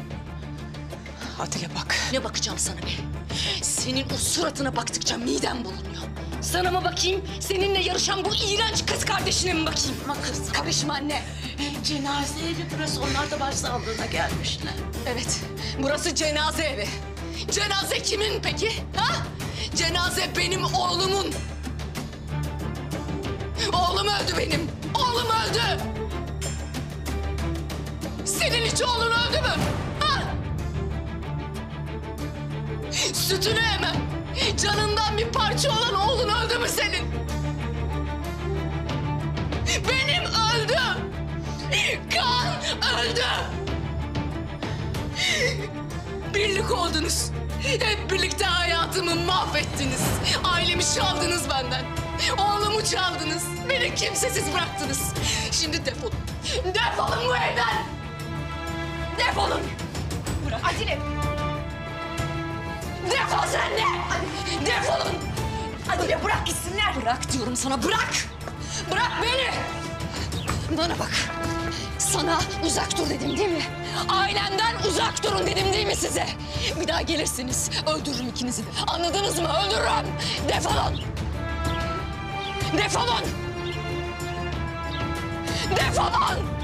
Adile bak. Ne bakacağım sana be? Senin o suratına baktıkça midem bulunuyor. Sana mı bakayım? Seninle yarışan bu iğrenç kız kardeşine mi bakayım? Ama kız Karışma anne. cenaze evi burası. Onlar da başsağlığına gelmişler. Evet, burası cenaze evi. Cenaze kimin peki? Ha? Cenaze benim oğlumun. Oğlum öldü benim. Oğlum öldü. Senin hiç oğlun öldü mü? Ha? Sütünü emem. Canından bir parça olan oğlun öldü mü senin? Benim öldü. Kan öldü. Birlik oldunuz. Hep birlikte hayatımı mahvettiniz. Ailemi çaldınız benden. Oğlumu çaldınız. Beni kimsesiz bıraktınız. Şimdi defolun. Defolun bu evden. Defolun. Bırak. Adile. Defol sen de. Defolun. Adile bırak gitsinler. Bırak diyorum sana bırak. Bırak beni. Bana bak. Sana uzak dur dedim değil mi? Ailemden uzak durun dedim değil mi size? Bir daha gelirsiniz. Öldürürüm ikinizi de. Anladınız mı? Öldürürüm. Defolun. Defolun. Defolun.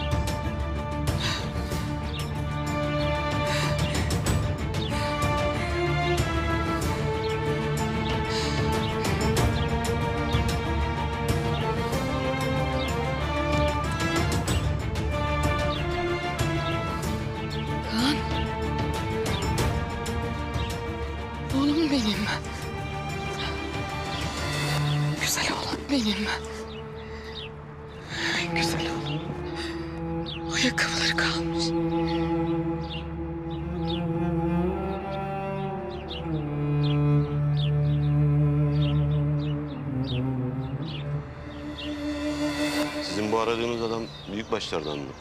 Başlardan mı?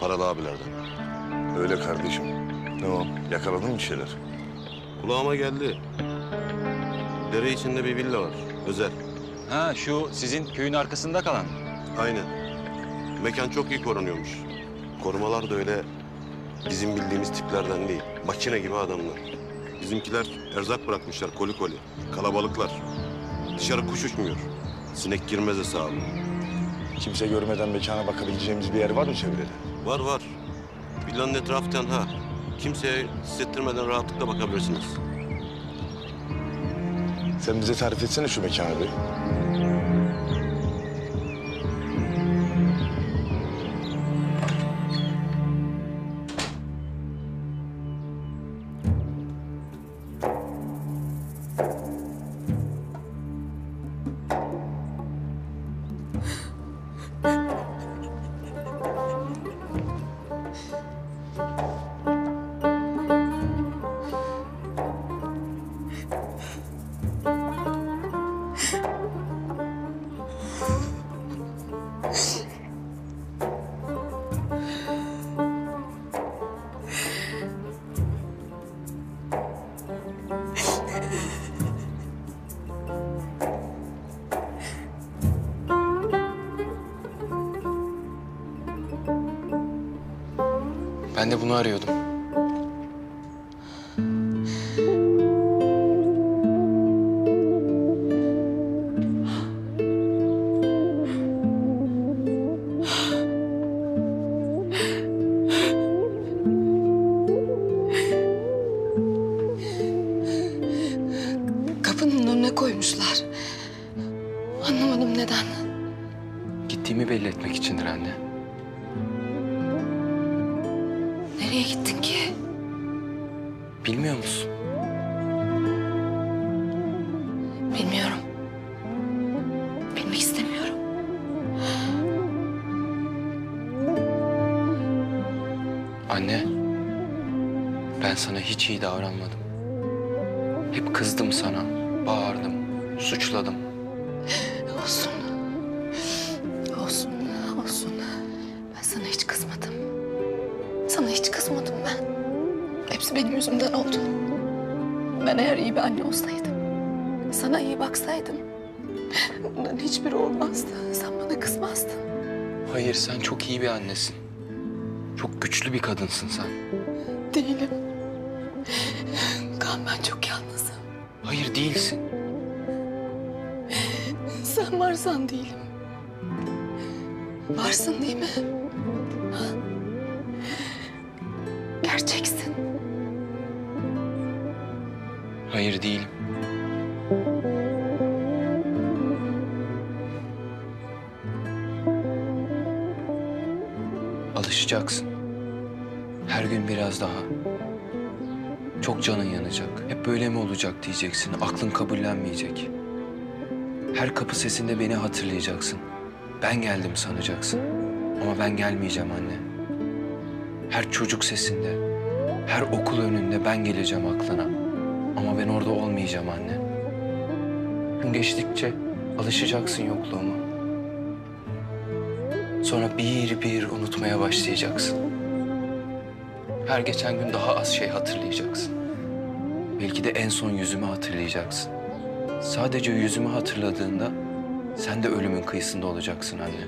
Paralı abilerden. Öyle kardeşim. Ne o? Yakaladın mı bir şeyler? Kulağıma geldi. Dere içinde bir villa var. Özel. Ha şu sizin köyün arkasında kalan. Aynen. Mekan çok iyi korunuyormuş. Korumalar da öyle bizim bildiğimiz tiplerden değil. Makine gibi adamlar. Bizimkiler erzak bırakmışlar koli koli. Kalabalıklar. Dışarı kuş uçmuyor. Sinek girmez hesabı. Kimse görmeden mekana bakabileceğimiz bir yer var mı çevrede? Var var. Villanın etrafı tenha. Kimseye hissettirmeden rahatlıkla bakabilirsiniz. Sen bize tarif etsene şu mekanı bir. Anne, ben sana hiç iyi davranmadım. Hep kızdım sana, bağırdım, suçladım. Olsun. Olsun, olsun. Ben sana hiç kızmadım. Sana hiç kızmadım ben. Hepsi benim yüzümden oldu. Ben eğer iyi bir anne olsaydım, sana iyi baksaydım... ...bunların hiçbiri olmazdı. Sen bana kızmazdın. Hayır sen çok iyi bir annesin. Çok güçlü bir kadınsın sen. Değilim. Kaan ben çok yalnızım. Hayır değilsin. Sen varsan değilim. Varsın değil mi? Biraz daha. Çok canın yanacak. Hep böyle mi olacak diyeceksin. Aklın kabullenmeyecek. Her kapı sesinde beni hatırlayacaksın. Ben geldim sanacaksın. Ama ben gelmeyeceğim anne. Her çocuk sesinde, her okul önünde ben geleceğim aklına. Ama ben orada olmayacağım anne. Gün geçtikçe alışacaksın yokluğuma. Sonra bir bir unutmaya başlayacaksın. Her geçen gün daha az şey hatırlayacaksın. Belki de en son yüzümü hatırlayacaksın. Sadece yüzümü hatırladığında sen de ölümün kıyısında olacaksın anne.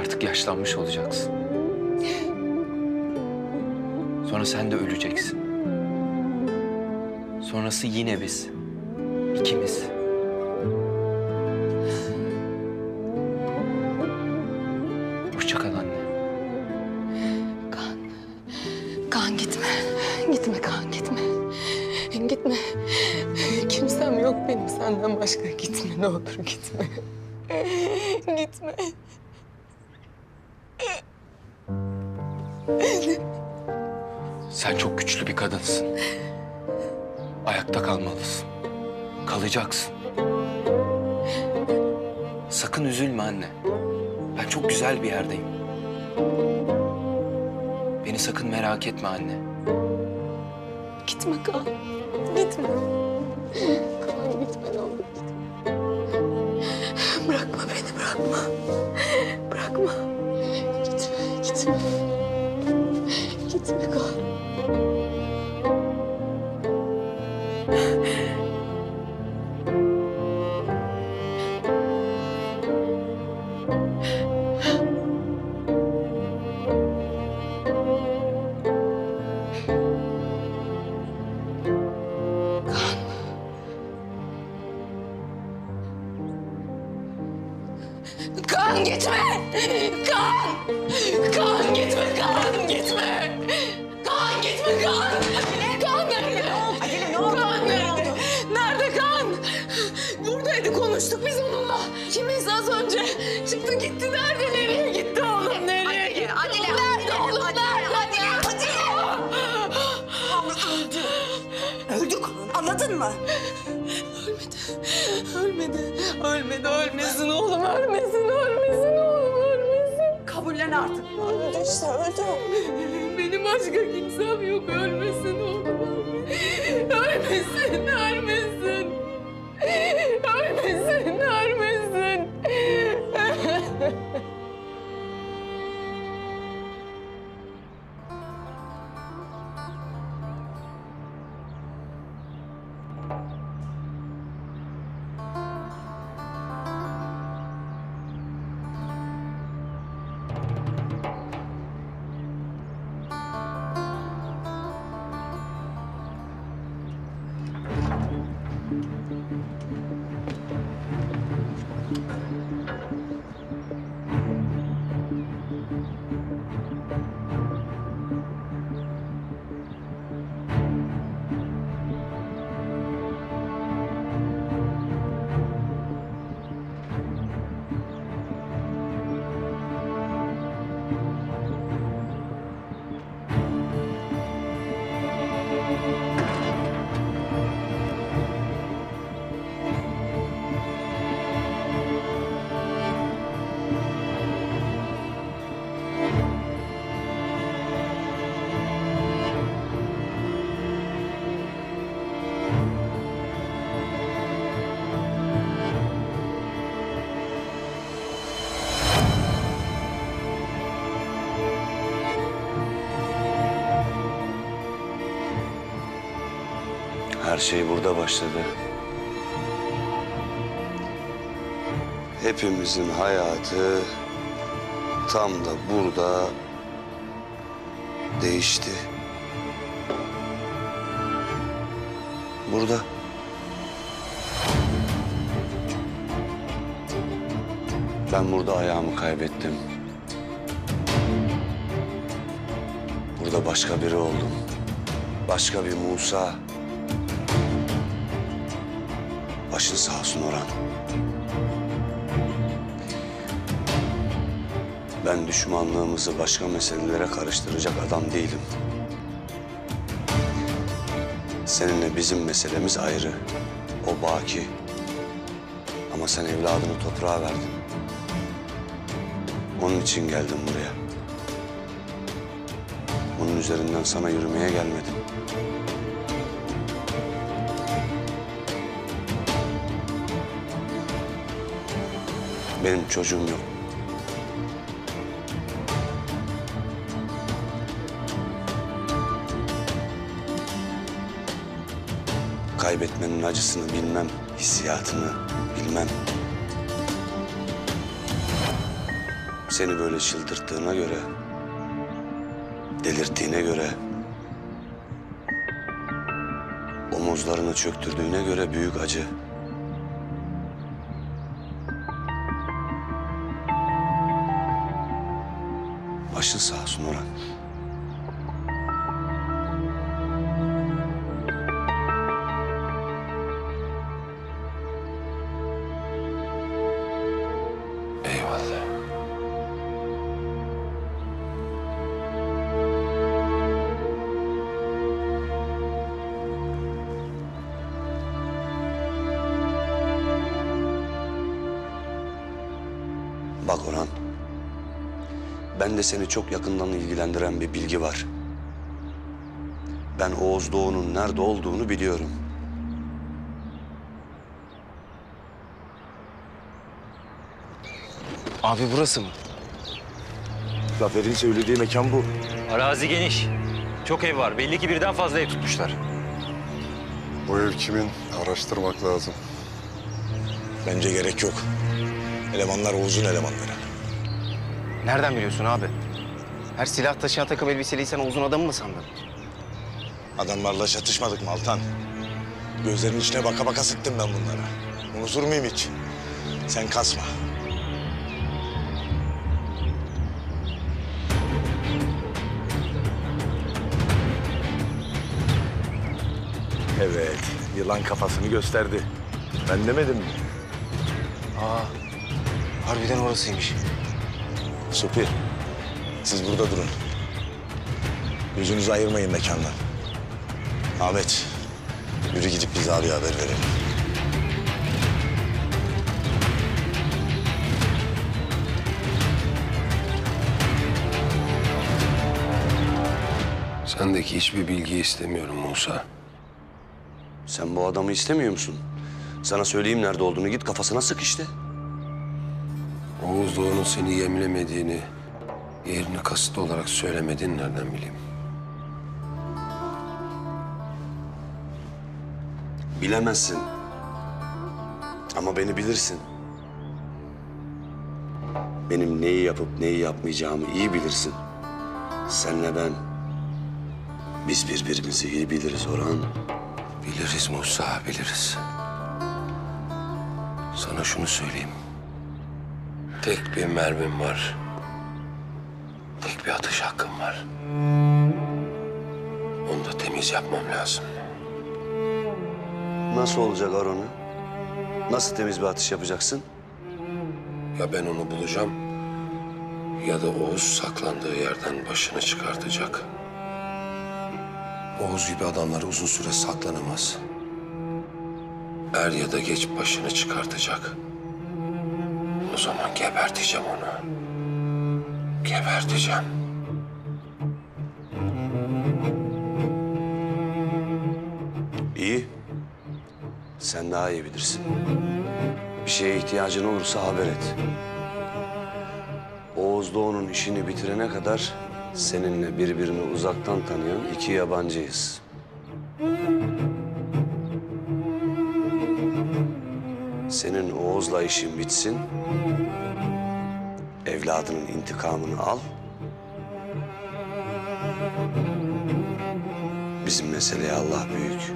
Artık yaşlanmış olacaksın. Sonra sen de öleceksin. Sonrası yine biz. İkimiz. Kadınsın. Ayakta kalmalısın. Kalacaksın. Sakın üzülme anne. Ben çok güzel bir yerdeyim. Beni sakın merak etme anne. Gitme Kaan. Gitme. Kaan gitme ne olur gitme. Bırakma beni bırakma. Bırakma. Gitme gitme. Gitme Kaan. Anladın mı? Ölmedi. Ölmedi. Ölmesin oğlum. Ölmesin. Ölmesin oğlum. Ölmesin. Kabullen artık. Öldü işte öldü. Benim başka kimsem yok. Ölmesin oğlum. Ölmesin. Ölmesin. Ölmesin. Ölmesin. Şey burada başladı. Hepimizin hayatı tam da burada değişti. Burada. Ben burada ayağımı kaybettim. Burada başka biri oldum. Başka bir Musa. Başın sağ olsun Orhan. Ben düşmanlığımızı başka meselelere karıştıracak adam değilim. Seninle bizim meselemiz ayrı. O baki. Ama sen evladını toprağa verdin. Onun için geldim buraya. Bunun üzerinden sana yürümeye gelmedim. Benim çocuğum yok. Kaybetmenin acısını bilmem, hissiyatını bilmem. Seni böyle çıldırttığına göre, delirttiğine göre, omuzlarını çöktürdüğüne göre büyük acı. Olsun Orhan. Bak Orhan. Ben de seni çok yakından ilgilendiren bir bilgi var. Ben Oğuz Doğu'nun nerede olduğunu biliyorum. Abi burası mı? Zafer'in söylediği mekan bu. Arazi geniş. Çok ev var. Belli ki birden fazla ev tutmuşlar. Bu ev kimin? Araştırmak lazım. Bence gerek yok. Elemanlar Oğuz'un elemanları. Nereden biliyorsun abi? Her silah taşıyan takım elbiseliysen uzun adamı mı sandın? Adamlarla çatışmadık mı Altan? Gözlerinin içine baka baka sıktım ben bunlara. Unutur muyum hiç? Sen kasma. Evet, yılan kafasını gösterdi. Ben demedim mi? Aa, harbiden orasıymış. Supi, siz burada durun. Gözünüzü ayırmayın mekandan. Ahmet, yürü gidip biz abiye haber verelim. Sendeki hiçbir bilgi istemiyorum Musa. Sen bu adamı istemiyor musun? Sana söyleyeyim nerede olduğunu git kafasına sık işte. Oğuz Doğu'nun seni yemlemediğini, yerini kasıtlı olarak söylemediğini nereden bileyim? Bilemezsin. Ama beni bilirsin. Benim neyi yapıp neyi yapmayacağımı iyi bilirsin. Senle ben, biz birbirimizi iyi biliriz Orhan. Biliriz Musa, biliriz. Sana şunu söyleyeyim. Tek bir mermim var. Tek bir atış hakkım var. Onu da temiz yapmam lazım. Nasıl olacak Aron'u? Nasıl temiz bir atış yapacaksın? Ya ben onu bulacağım ya da Oğuz saklandığı yerden başını çıkartacak. Oğuz gibi adamlar uzun süre saklanamaz. Er ya da geç başını çıkartacak. O zaman geberteceğim onu. Geberteceğim. İyi. Sen daha iyi bilirsin. Bir şeye ihtiyacın olursa haber et. Oğuz Doğu'nun işini bitirene kadar seninle birbirini uzaktan tanıyan iki yabancıyız. Senin Oğuz'la işin bitsin. Evladının intikamını al. Bizim meseleye Allah büyük.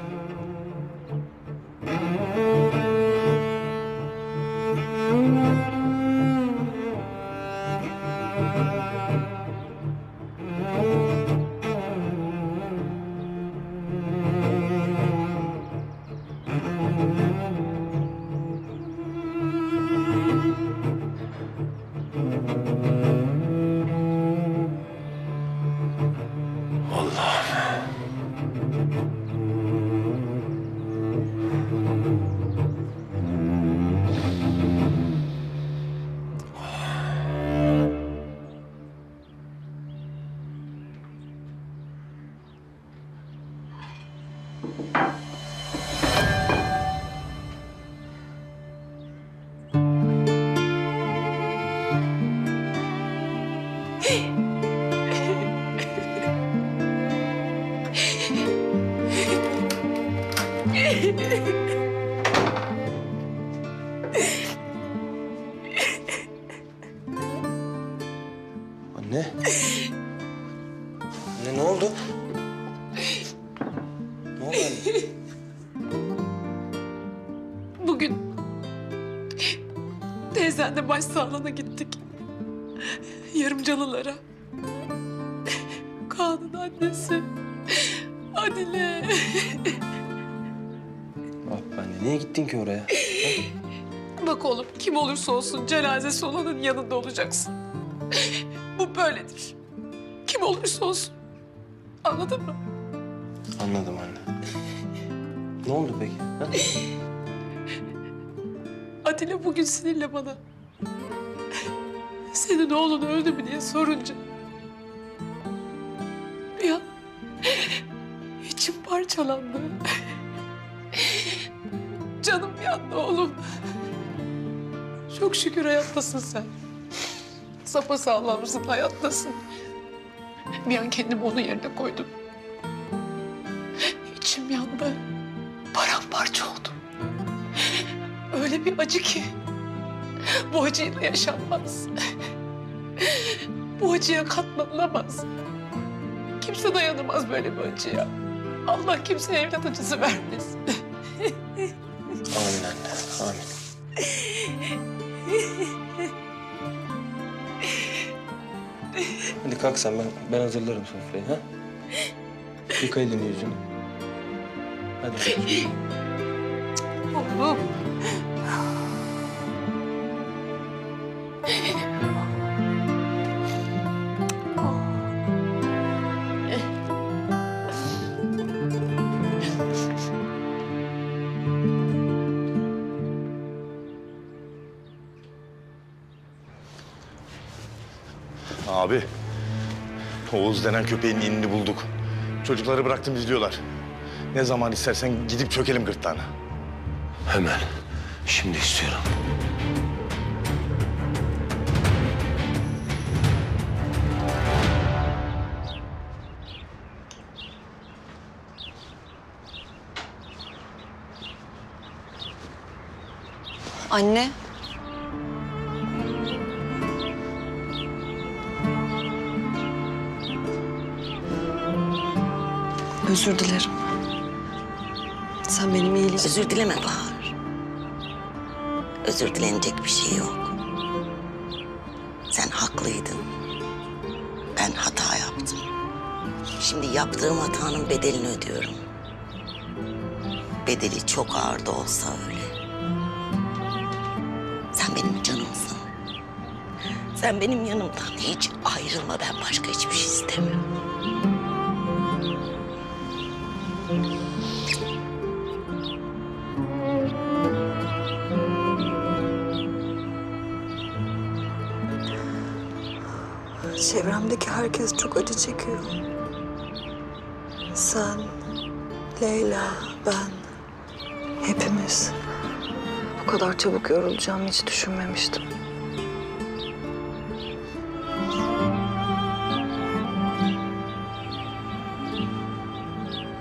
Başsağlığına gittik. Yarımcalılara. Kaan'ın annesi. Adile. Ah be anne niye gittin ki oraya? Bak oğlum kim olursa olsun cenazesi olanın yanında olacaksın. Bu böyledir. Kim olursa olsun. Anladın mı? Anladım anne. Ne oldu peki? Ha? Adile bugün sinirle bana. Senin oğlun öldü mü diye sorunca. Bir an içim parçalandı. Canım yandı oğlum. Çok şükür hayattasın sen. Sapasağlamsın, hayattasın. Bir an kendimi onun yerine koydum. İçim yandı. Paramparça oldum. Öyle bir acı ki bu acıyla yaşanmaz. Bu acıya katlanılamaz. Kimse dayanamaz böyle bir acıya. Allah kimseye evlat acısı vermesin. Amin anne. Amin. Hadi kalk sen ben, ben hazırlarım sofrayı ha? Yıka elini yüzünü. Hadi. Oğlum. Abi, Oğuz denen köpeğin inini bulduk. Çocukları bıraktım izliyorlar. Ne zaman istersen gidip çökelim gırtlağına. Hemen. Şimdi istiyorum. Anne. Özür dilerim. Sen benim iyiliğim... Özür dileme Bahar. Özür dilenecek bir şey yok. Sen haklıydın. Ben hata yaptım. Şimdi yaptığım hatanın bedelini ödüyorum. Bedeli çok ağır da olsa öyle. Sen benim canımsın. Sen benim yanımdan hiç ayrılma. Ben başka hiçbir şey istemiyorum. Çevremdeki herkes çok acı çekiyor. Sen, Leyla, ben, hepimiz. Bu kadar çabuk yorulacağımı hiç düşünmemiştim.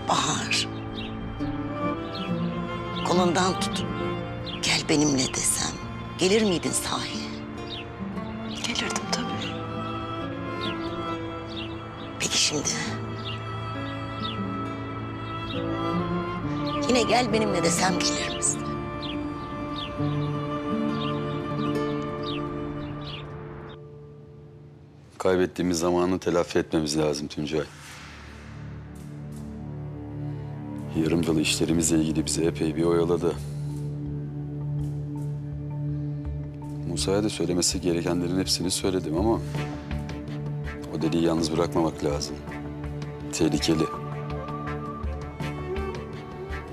Bahar. Kolundan tut. Gel benimle desem gelir miydin sahi? Gel benimle desem gelir misin? Kaybettiğimiz zamanı telafi etmemiz lazım Tuncay. Yarımdalı işlerimizle ilgili bizi epey bir oyaladı. Musa'ya da söylemesi gerekenlerin hepsini söyledim ama... ...o deliği yalnız bırakmamak lazım. Tehlikeli.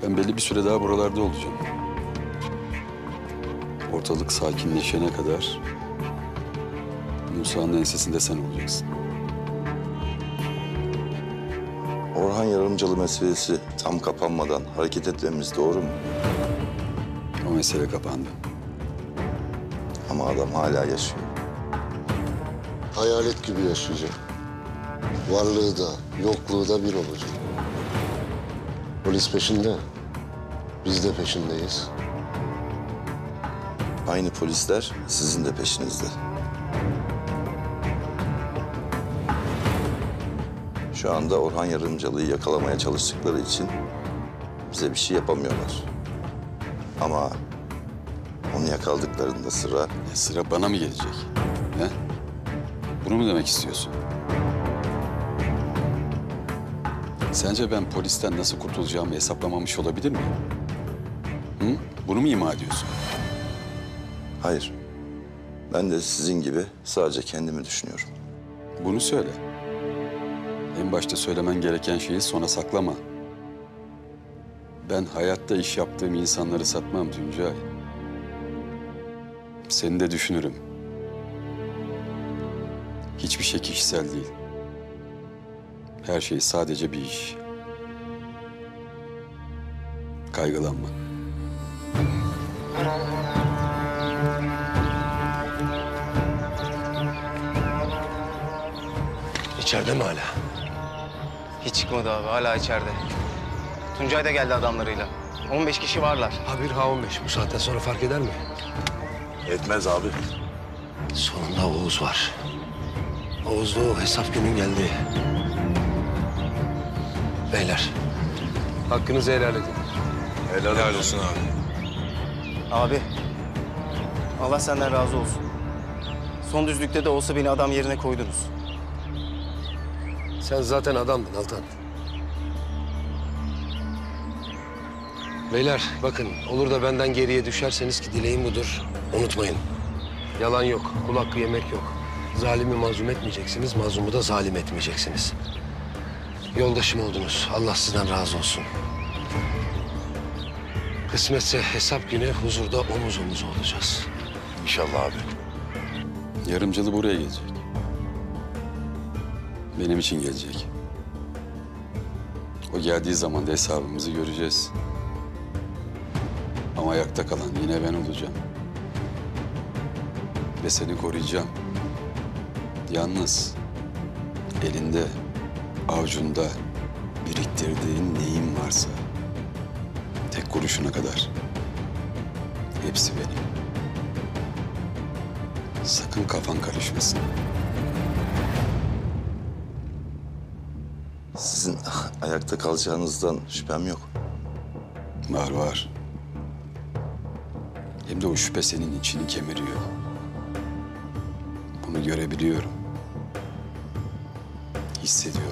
Ben belli bir süre daha buralarda olacağım. Ortalık sakinleşene kadar Musa'nın ensesinde sen olacaksın. Orhan Yarımcalı meselesi tam kapanmadan hareket etmemiz doğru mu? O mesele kapandı. Ama adam hala yaşıyor. Hayalet gibi yaşayacak. Varlığı da, yokluğu da bir olacak. Polis peşinde. Biz de peşindeyiz. Aynı polisler sizin de peşinizde. Şu anda Orhan Yarımcalı'yı yakalamaya çalıştıkları için bize bir şey yapamıyorlar. Ama onu yakaladıklarında sıra... E, sıra bana mı gelecek? He? Bunu mu demek istiyorsun? Sence ben polisten nasıl kurtulacağımı hesaplamamış olabilir miyim? Bunu mu ima ediyorsun? Hayır. Ben de sizin gibi sadece kendimi düşünüyorum. Bunu söyle. En başta söylemen gereken şeyi sona saklama. Ben hayatta iş yaptığım insanları satmam Tuncay. Seni de düşünürüm. Hiçbir şey kişisel değil. Her şey sadece bir iş. Kaygılanma. İçeride mi hala? Hiç çıkmadı abi. Hala içeride. Tuncay da geldi adamlarıyla. 15 kişi varlar. Ha bir ha 15. Bu saatten sonra fark eder mi? Etmez abi. Sonunda Oğuz var. Oğuz'da o hesap günün geldi. Beyler, hakkınızı helal edin. Helal, olsun abi. Abi. Allah senden razı olsun. Son düzlükte de olsa beni adam yerine koydunuz. Sen zaten adamdın Altan. Beyler bakın olur da benden geriye düşerseniz ki dileğim budur. Unutmayın. Yalan yok, kul hakkı yemek yok. Zalimi mazlum etmeyeceksiniz, mazlumu da zalim etmeyeceksiniz. Yoldaşım oldunuz. Allah sizden razı olsun. Kısmetse hesap günü huzurda omuz omuz olacağız. İnşallah abi. Yarımcılı buraya gelecek. Benim için gelecek. O geldiği zaman da hesabımızı göreceğiz. Ama ayakta kalan yine ben olacağım. Ve seni koruyacağım. Yalnız elinde, avucunda biriktirdiğin neyin varsa tek kuruşuna kadar hepsi benim. Sakın kafan karışmasın. Sizin [LAUGHS] ayakta kalacağınızdan şüphem yok. Var var. Hem de o şüphe senin içini kemiriyor. Bunu görebiliyorum. Hissediyorum.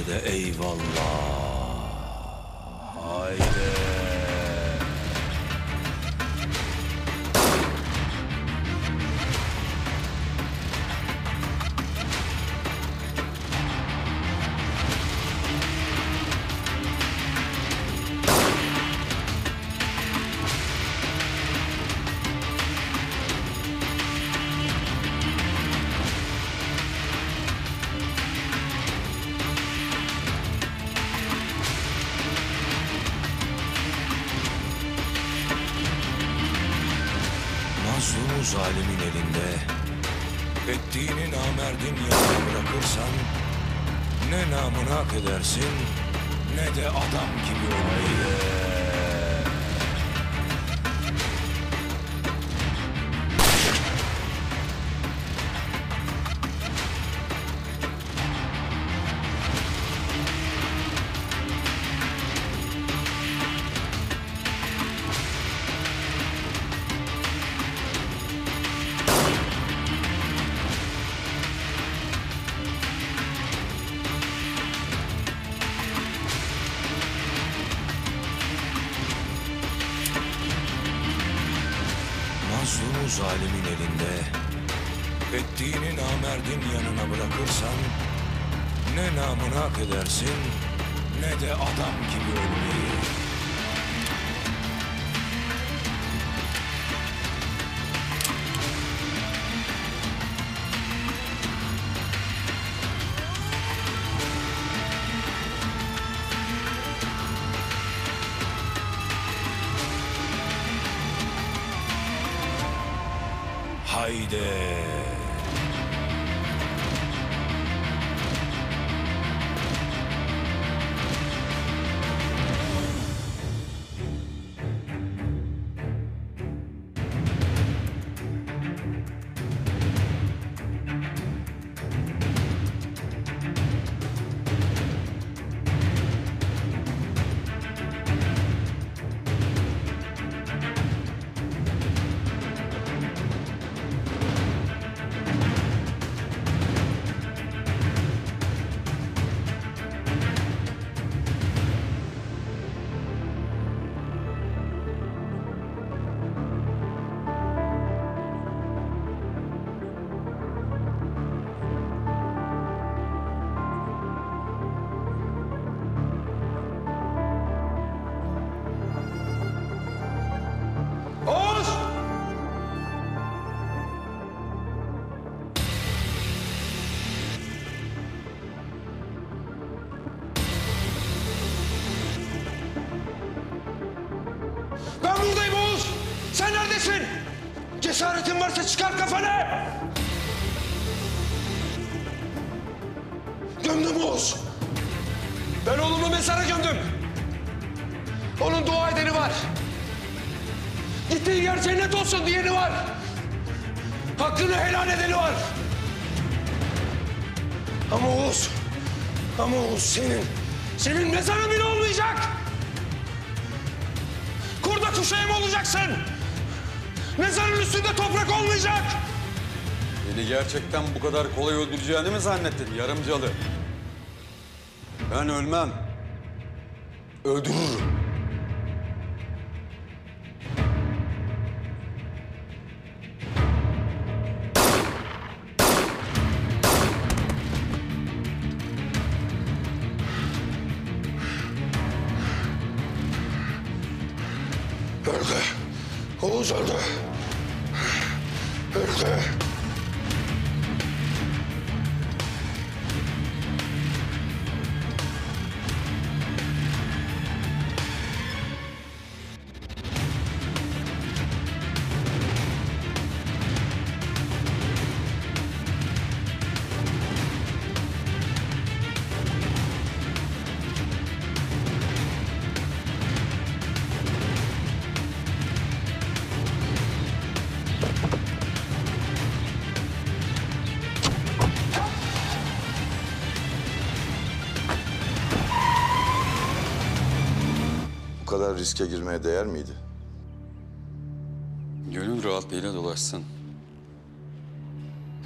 De eyvallah zalimin elinde. Ettiğini namerdin yanına bırakırsan Ne namını hak edersin Ne de adam gibi olmayı gerçekten bu kadar kolay öldüreceğini mi zannettin yarımcalı? Ben ölmem. Öldürürüm. Kadar riske girmeye değer miydi? Gönül rahatlığıyla dolaşsın.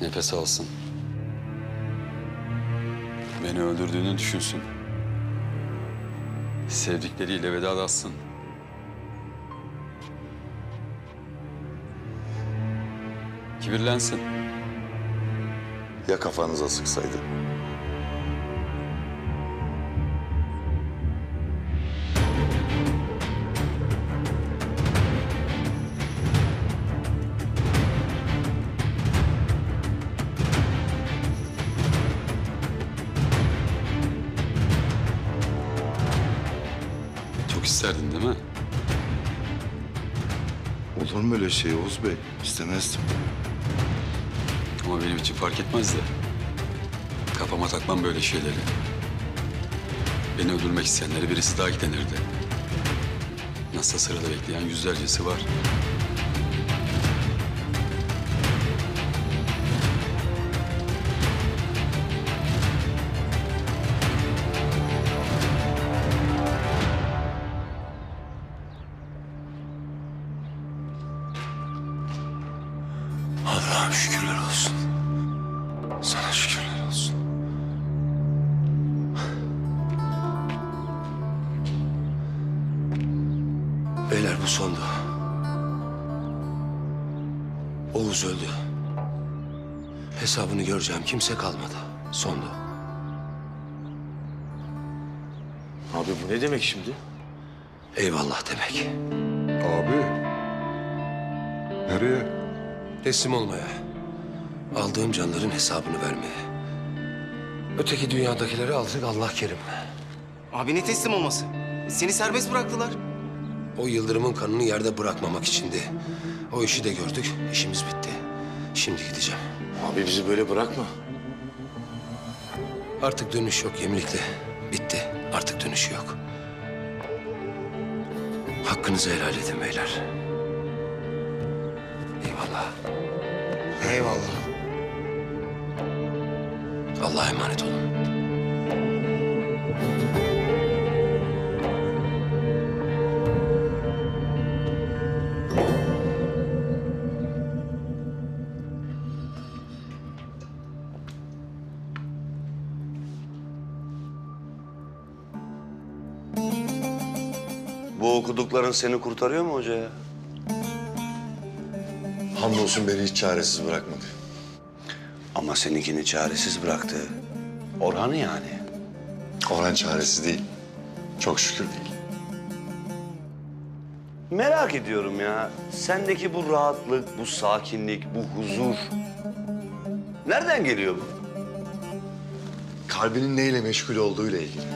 Nefes alsın. Beni öldürdüğünü düşünsün. Sevdikleriyle vedalaşsın. Kibirlensin. Ya kafanıza sıksaydı? Şey Oğuz Bey? İstemezdim. Ama benim için fark etmez de. Kafama takmam böyle şeyleri. Beni öldürmek isteyenlere birisi daha denirdi. Nasıl sırada bekleyen yüzlercesi var. Göreceğim kimse kalmadı. Sondu. Abi bu ne demek şimdi? Eyvallah demek. Abi. Nereye? Teslim olmaya. Aldığım canların hesabını vermeye. Öteki dünyadakileri aldık Allah kerim. Abi ne teslim olması? Seni serbest bıraktılar. O Yıldırım'ın kanını yerde bırakmamak içindi. O işi de gördük, işimiz bitti. Şimdi gideceğim. Abi bizi böyle bırakma. Artık dönüş yok Yemlikli. Bitti. Artık dönüşü yok. Hakkınızı helal edin beyler. Eyvallah. Eyvallah. Allah'a emanet olun. Okudukların seni kurtarıyor mu hoca ya? Hamdolsun beni hiç çaresiz bırakmadı. Ama seninkini çaresiz bıraktı. Orhan'ı yani. Orhan çaresiz değil. Çok şükür değil. Merak ediyorum ya. Sendeki bu rahatlık, bu sakinlik, bu huzur. Nereden geliyor bu? Kalbinin neyle meşgul olduğuyla ilgili.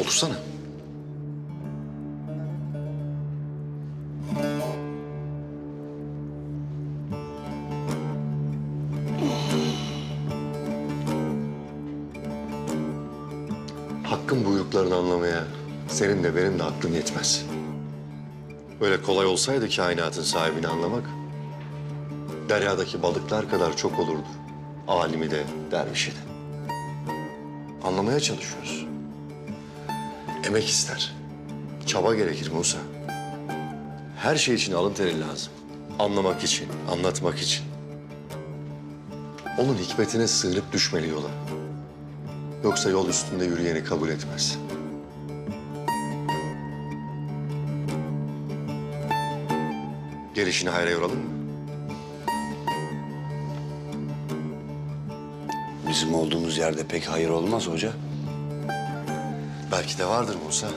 Otursana. Senin de benim de aklım yetmez. Böyle kolay olsaydı kainatın sahibini anlamak, deryadaki balıklar kadar çok olurdu. Alimi de, dervişi de. Anlamaya çalışıyoruz. Emek ister. Çaba gerekir Musa. Her şey için alın teri lazım. Anlamak için, anlatmak için. Onun hikmetine sığınıp düşmeli yola. Yoksa yol üstünde yürüyeni kabul etmez. Gelişini hayra yoralım mı? Bizim olduğumuz yerde pek hayır olmaz hoca. Belki de vardır Musa.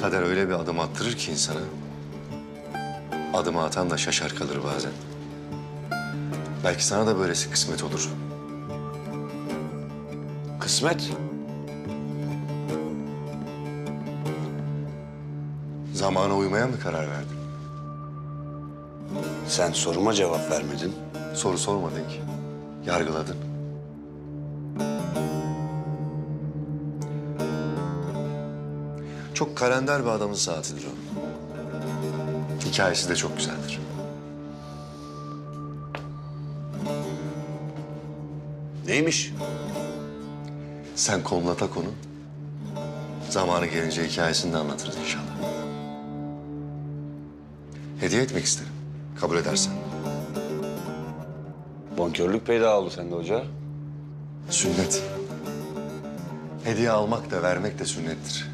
Kader öyle bir adım attırır ki insana. Adımı atan da şaşar kalır bazen. Belki sana da böylesi kısmet olur. Kısmet. Zamana uymaya mı karar verdin? Sen soruma cevap vermedin. Soru sormadın ki. Yargıladın. Çok kalender bir adamın saatidir o. Hikayesi de çok güzeldir. Neymiş? Sen konulata konu. Zamanı gelince hikayesini de anlatırız inşallah. Hediye etmek isterim. Kabul edersen. Bonkörlük peyda oldu sende hoca. Sünnet. Hediye almak da vermek de sünnettir.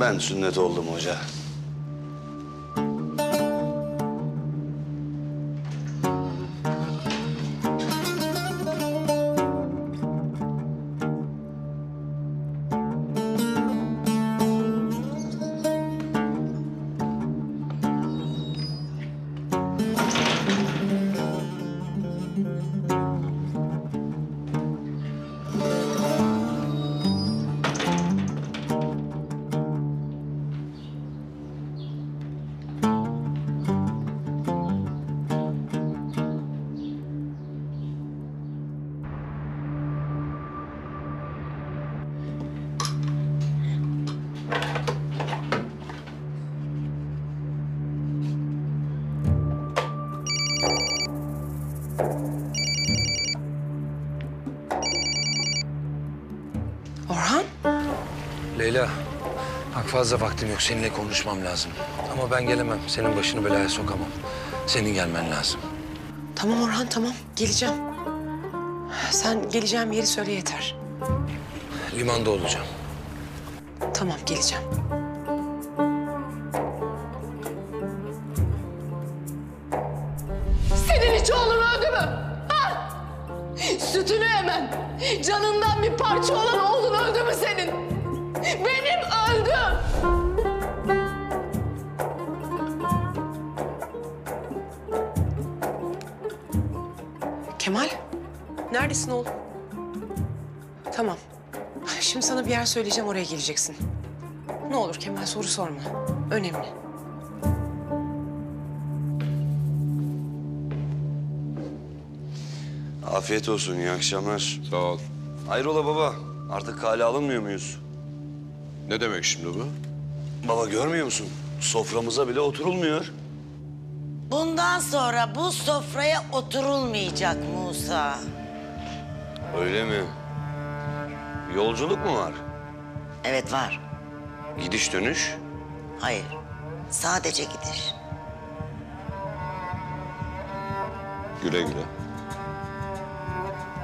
Ben sünnet oldum hoca. Fazla vaktim yok. Seninle konuşmam lazım. Ama ben gelemem. Senin başını belaya sokamam. Senin gelmen lazım. Tamam Orhan tamam geleceğim. Sen geleceğim yeri söyle yeter. Limanda olacağım. Tamam geleceğim. Söyleyeceğim, oraya geleceksin. Ne olur Kemal soru sorma. Önemli. Afiyet olsun, iyi akşamlar. Sağ ol. Hayrola baba, artık kale alınmıyor muyuz? Ne demek şimdi bu? Baba görmüyor musun? Soframıza bile oturulmuyor. Bundan sonra bu sofraya oturulmayacak Musa. Öyle mi? Yolculuk mu var? Evet var. Gidiş dönüş? Hayır. Sadece gidiş. Güle güle.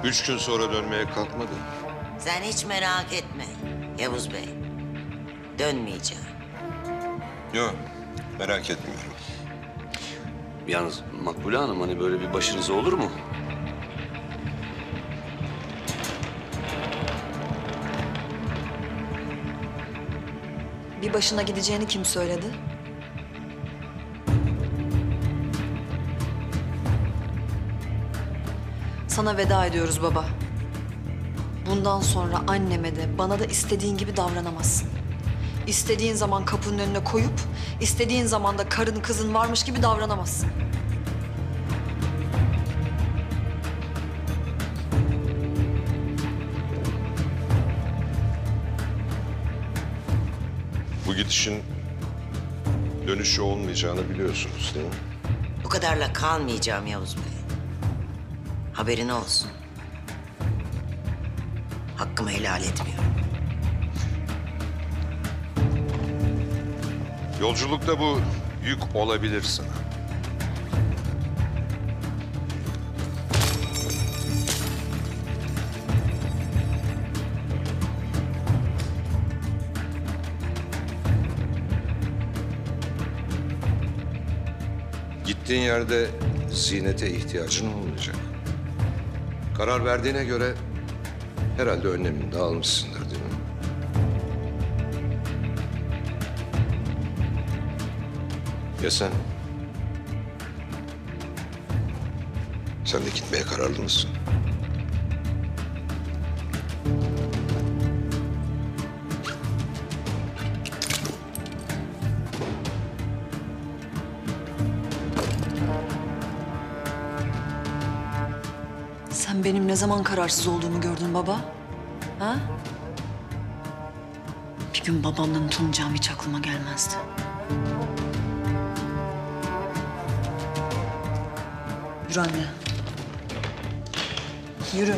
Üç gün sonra dönmeye kalkmadın. Sen hiç merak etme Yavuz Bey. Dönmeyeceğim. Yok, merak etmiyorum. Yalnız Makbule Hanım hani böyle bir başınıza olur mu? Bir başına gideceğini kim söyledi? Sana veda ediyoruz baba. Bundan sonra anneme de bana da istediğin gibi davranamazsın. İstediğin zaman kapının önüne koyup, istediğin zaman da karın kızın varmış gibi davranamazsın. Gidişin dönüşü olmayacağını biliyorsunuz değil mi? Bu kadarla kalmayacağım Yavuz Bey. Haberin olsun. Hakkımı helal etmiyorum. Yolculukta bu yük olabilir sana. Gittiğin yerde zinete ihtiyacın olmayacak. Karar verdiğine göre herhalde önlemini de almışsındır değil mi? Ya sen? Sen de gitmeye kararlı mısın? Ne zaman kararsız olduğumu gördün baba? Ha? Bir gün babamdan utanacağım hiç aklıma gelmezdi. Yürü anne. Yürü.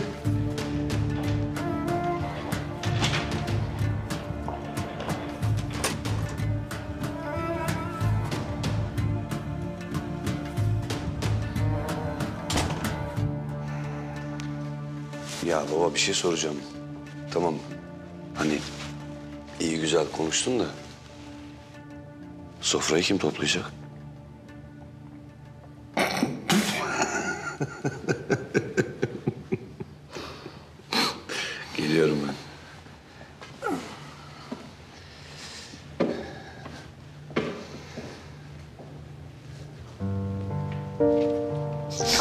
Baba bir şey soracağım. Tamam. Hani iyi güzel konuştun da sofrayı kim toplayacak? [LAUGHS] Geliyorum ben.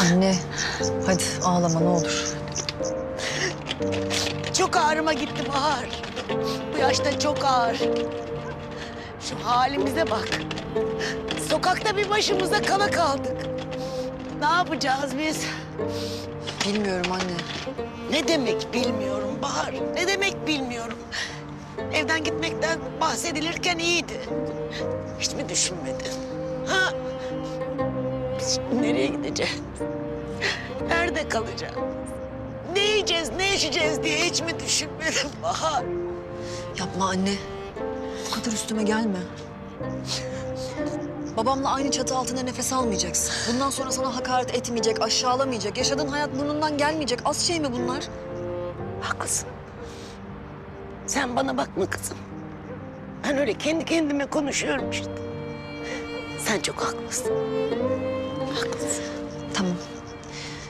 Anne hadi ağlama ne olur. Çok ağrıma gitti Bahar. Bu yaşta çok ağır. Şu halimize bak. Sokakta bir başımıza kala kaldık. Ne yapacağız biz? Bilmiyorum anne. Ne demek bilmiyorum Bahar. Ne demek bilmiyorum. Evden gitmekten bahsedilirken iyiydi. Hiç mi düşünmedin? Ha? Biz şimdi nereye gideceğiz? Nerede kalacağız? Ne yiyeceğiz, ne içeceğiz diye hiç mi düşünmedin Bahar? [LAUGHS] Yapma anne. Bu kadar üstüme gelme. Babamla aynı çatı altında nefes almayacaksın. Bundan sonra sana hakaret etmeyecek, aşağılamayacak. Yaşadığın hayat burnundan gelmeyecek. Az şey mi bunlar? Haklısın. Sen bana bakma kızım. Ben öyle kendi kendime konuşuyorum işte. Sen çok haklısın. Haklısın. Tamam.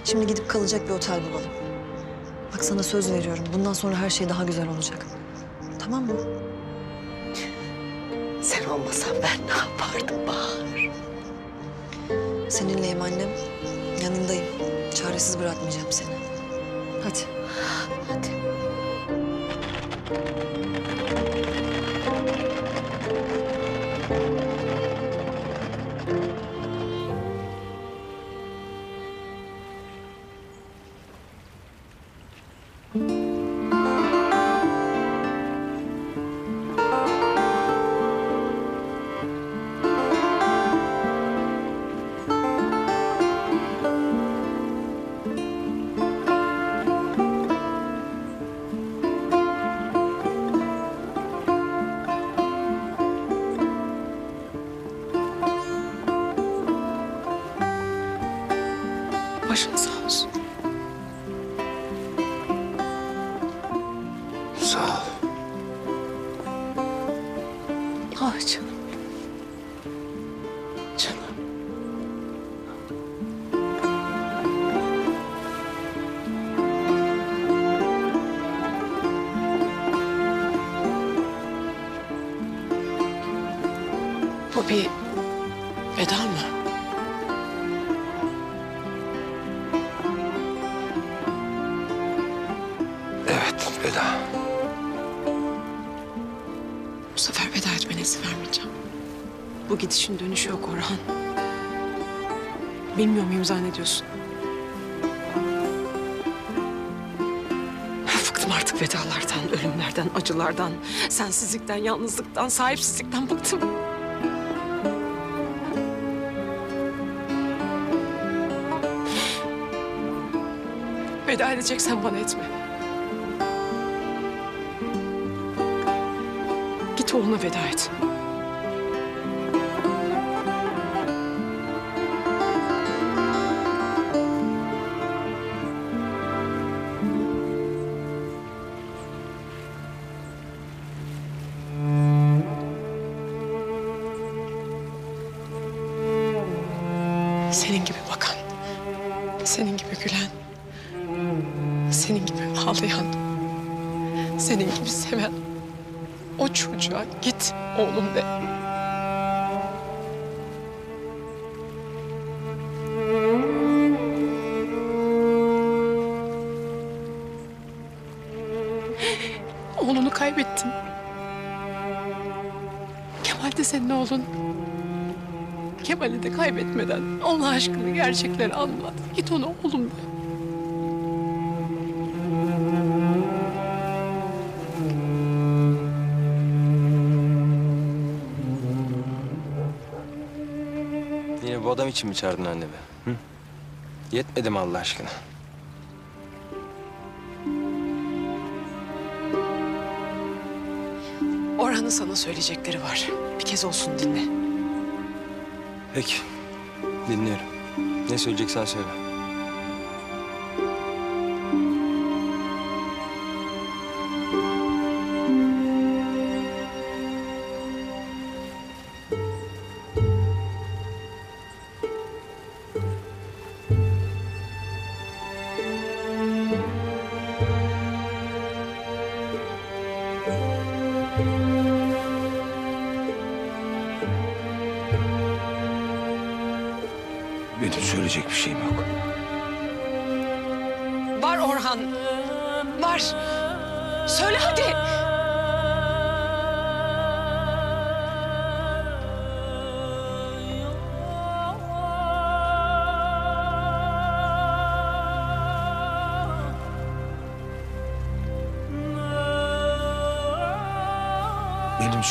Şimdi gidip kalacak bir otel bulalım. Bak sana söz veriyorum. Bundan sonra her şey daha güzel olacak. Tamam mı? Sen olmasan ben ne yapardım Bahar? Seninleyim annem. Yanındayım. Çaresiz bırakmayacağım seni. Hadi. Hadi. Acılardan, sensizlikten, yalnızlıktan, sahipsizlikten bıktım. Veda edeceksen bana etme. Git oğluna veda et. Senin gibi ağlayan, senin gibi seven o çocuğa git oğlum de. Oğlunu kaybettin. Kemal de senin oğlun. Kemal'i de kaybetmeden Allah aşkına gerçekleri anlat. Git ona oğlum de. İçin mi çağırdın annemi? Hı? Yetmedi mi Allah aşkına? Orhan'ın sana söyleyecekleri var. Bir kez olsun dinle. Peki. Dinliyorum. Ne söyleyeceksen söyle.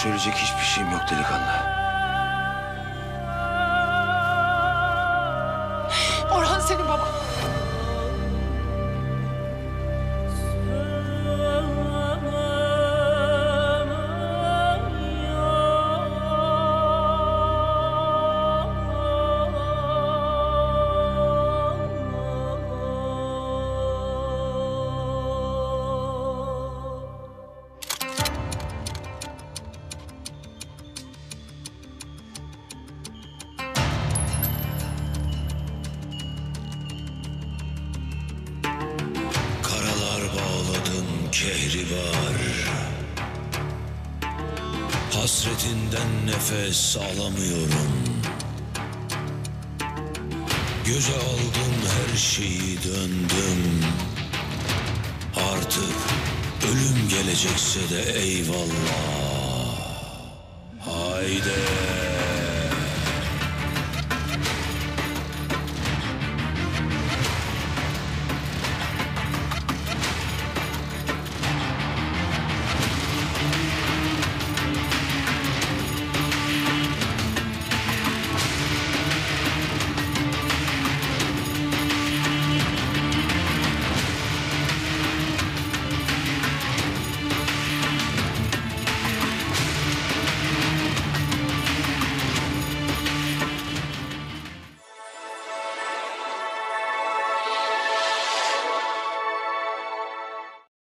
Söyleyecek hiçbir şeyim yok delikanlı.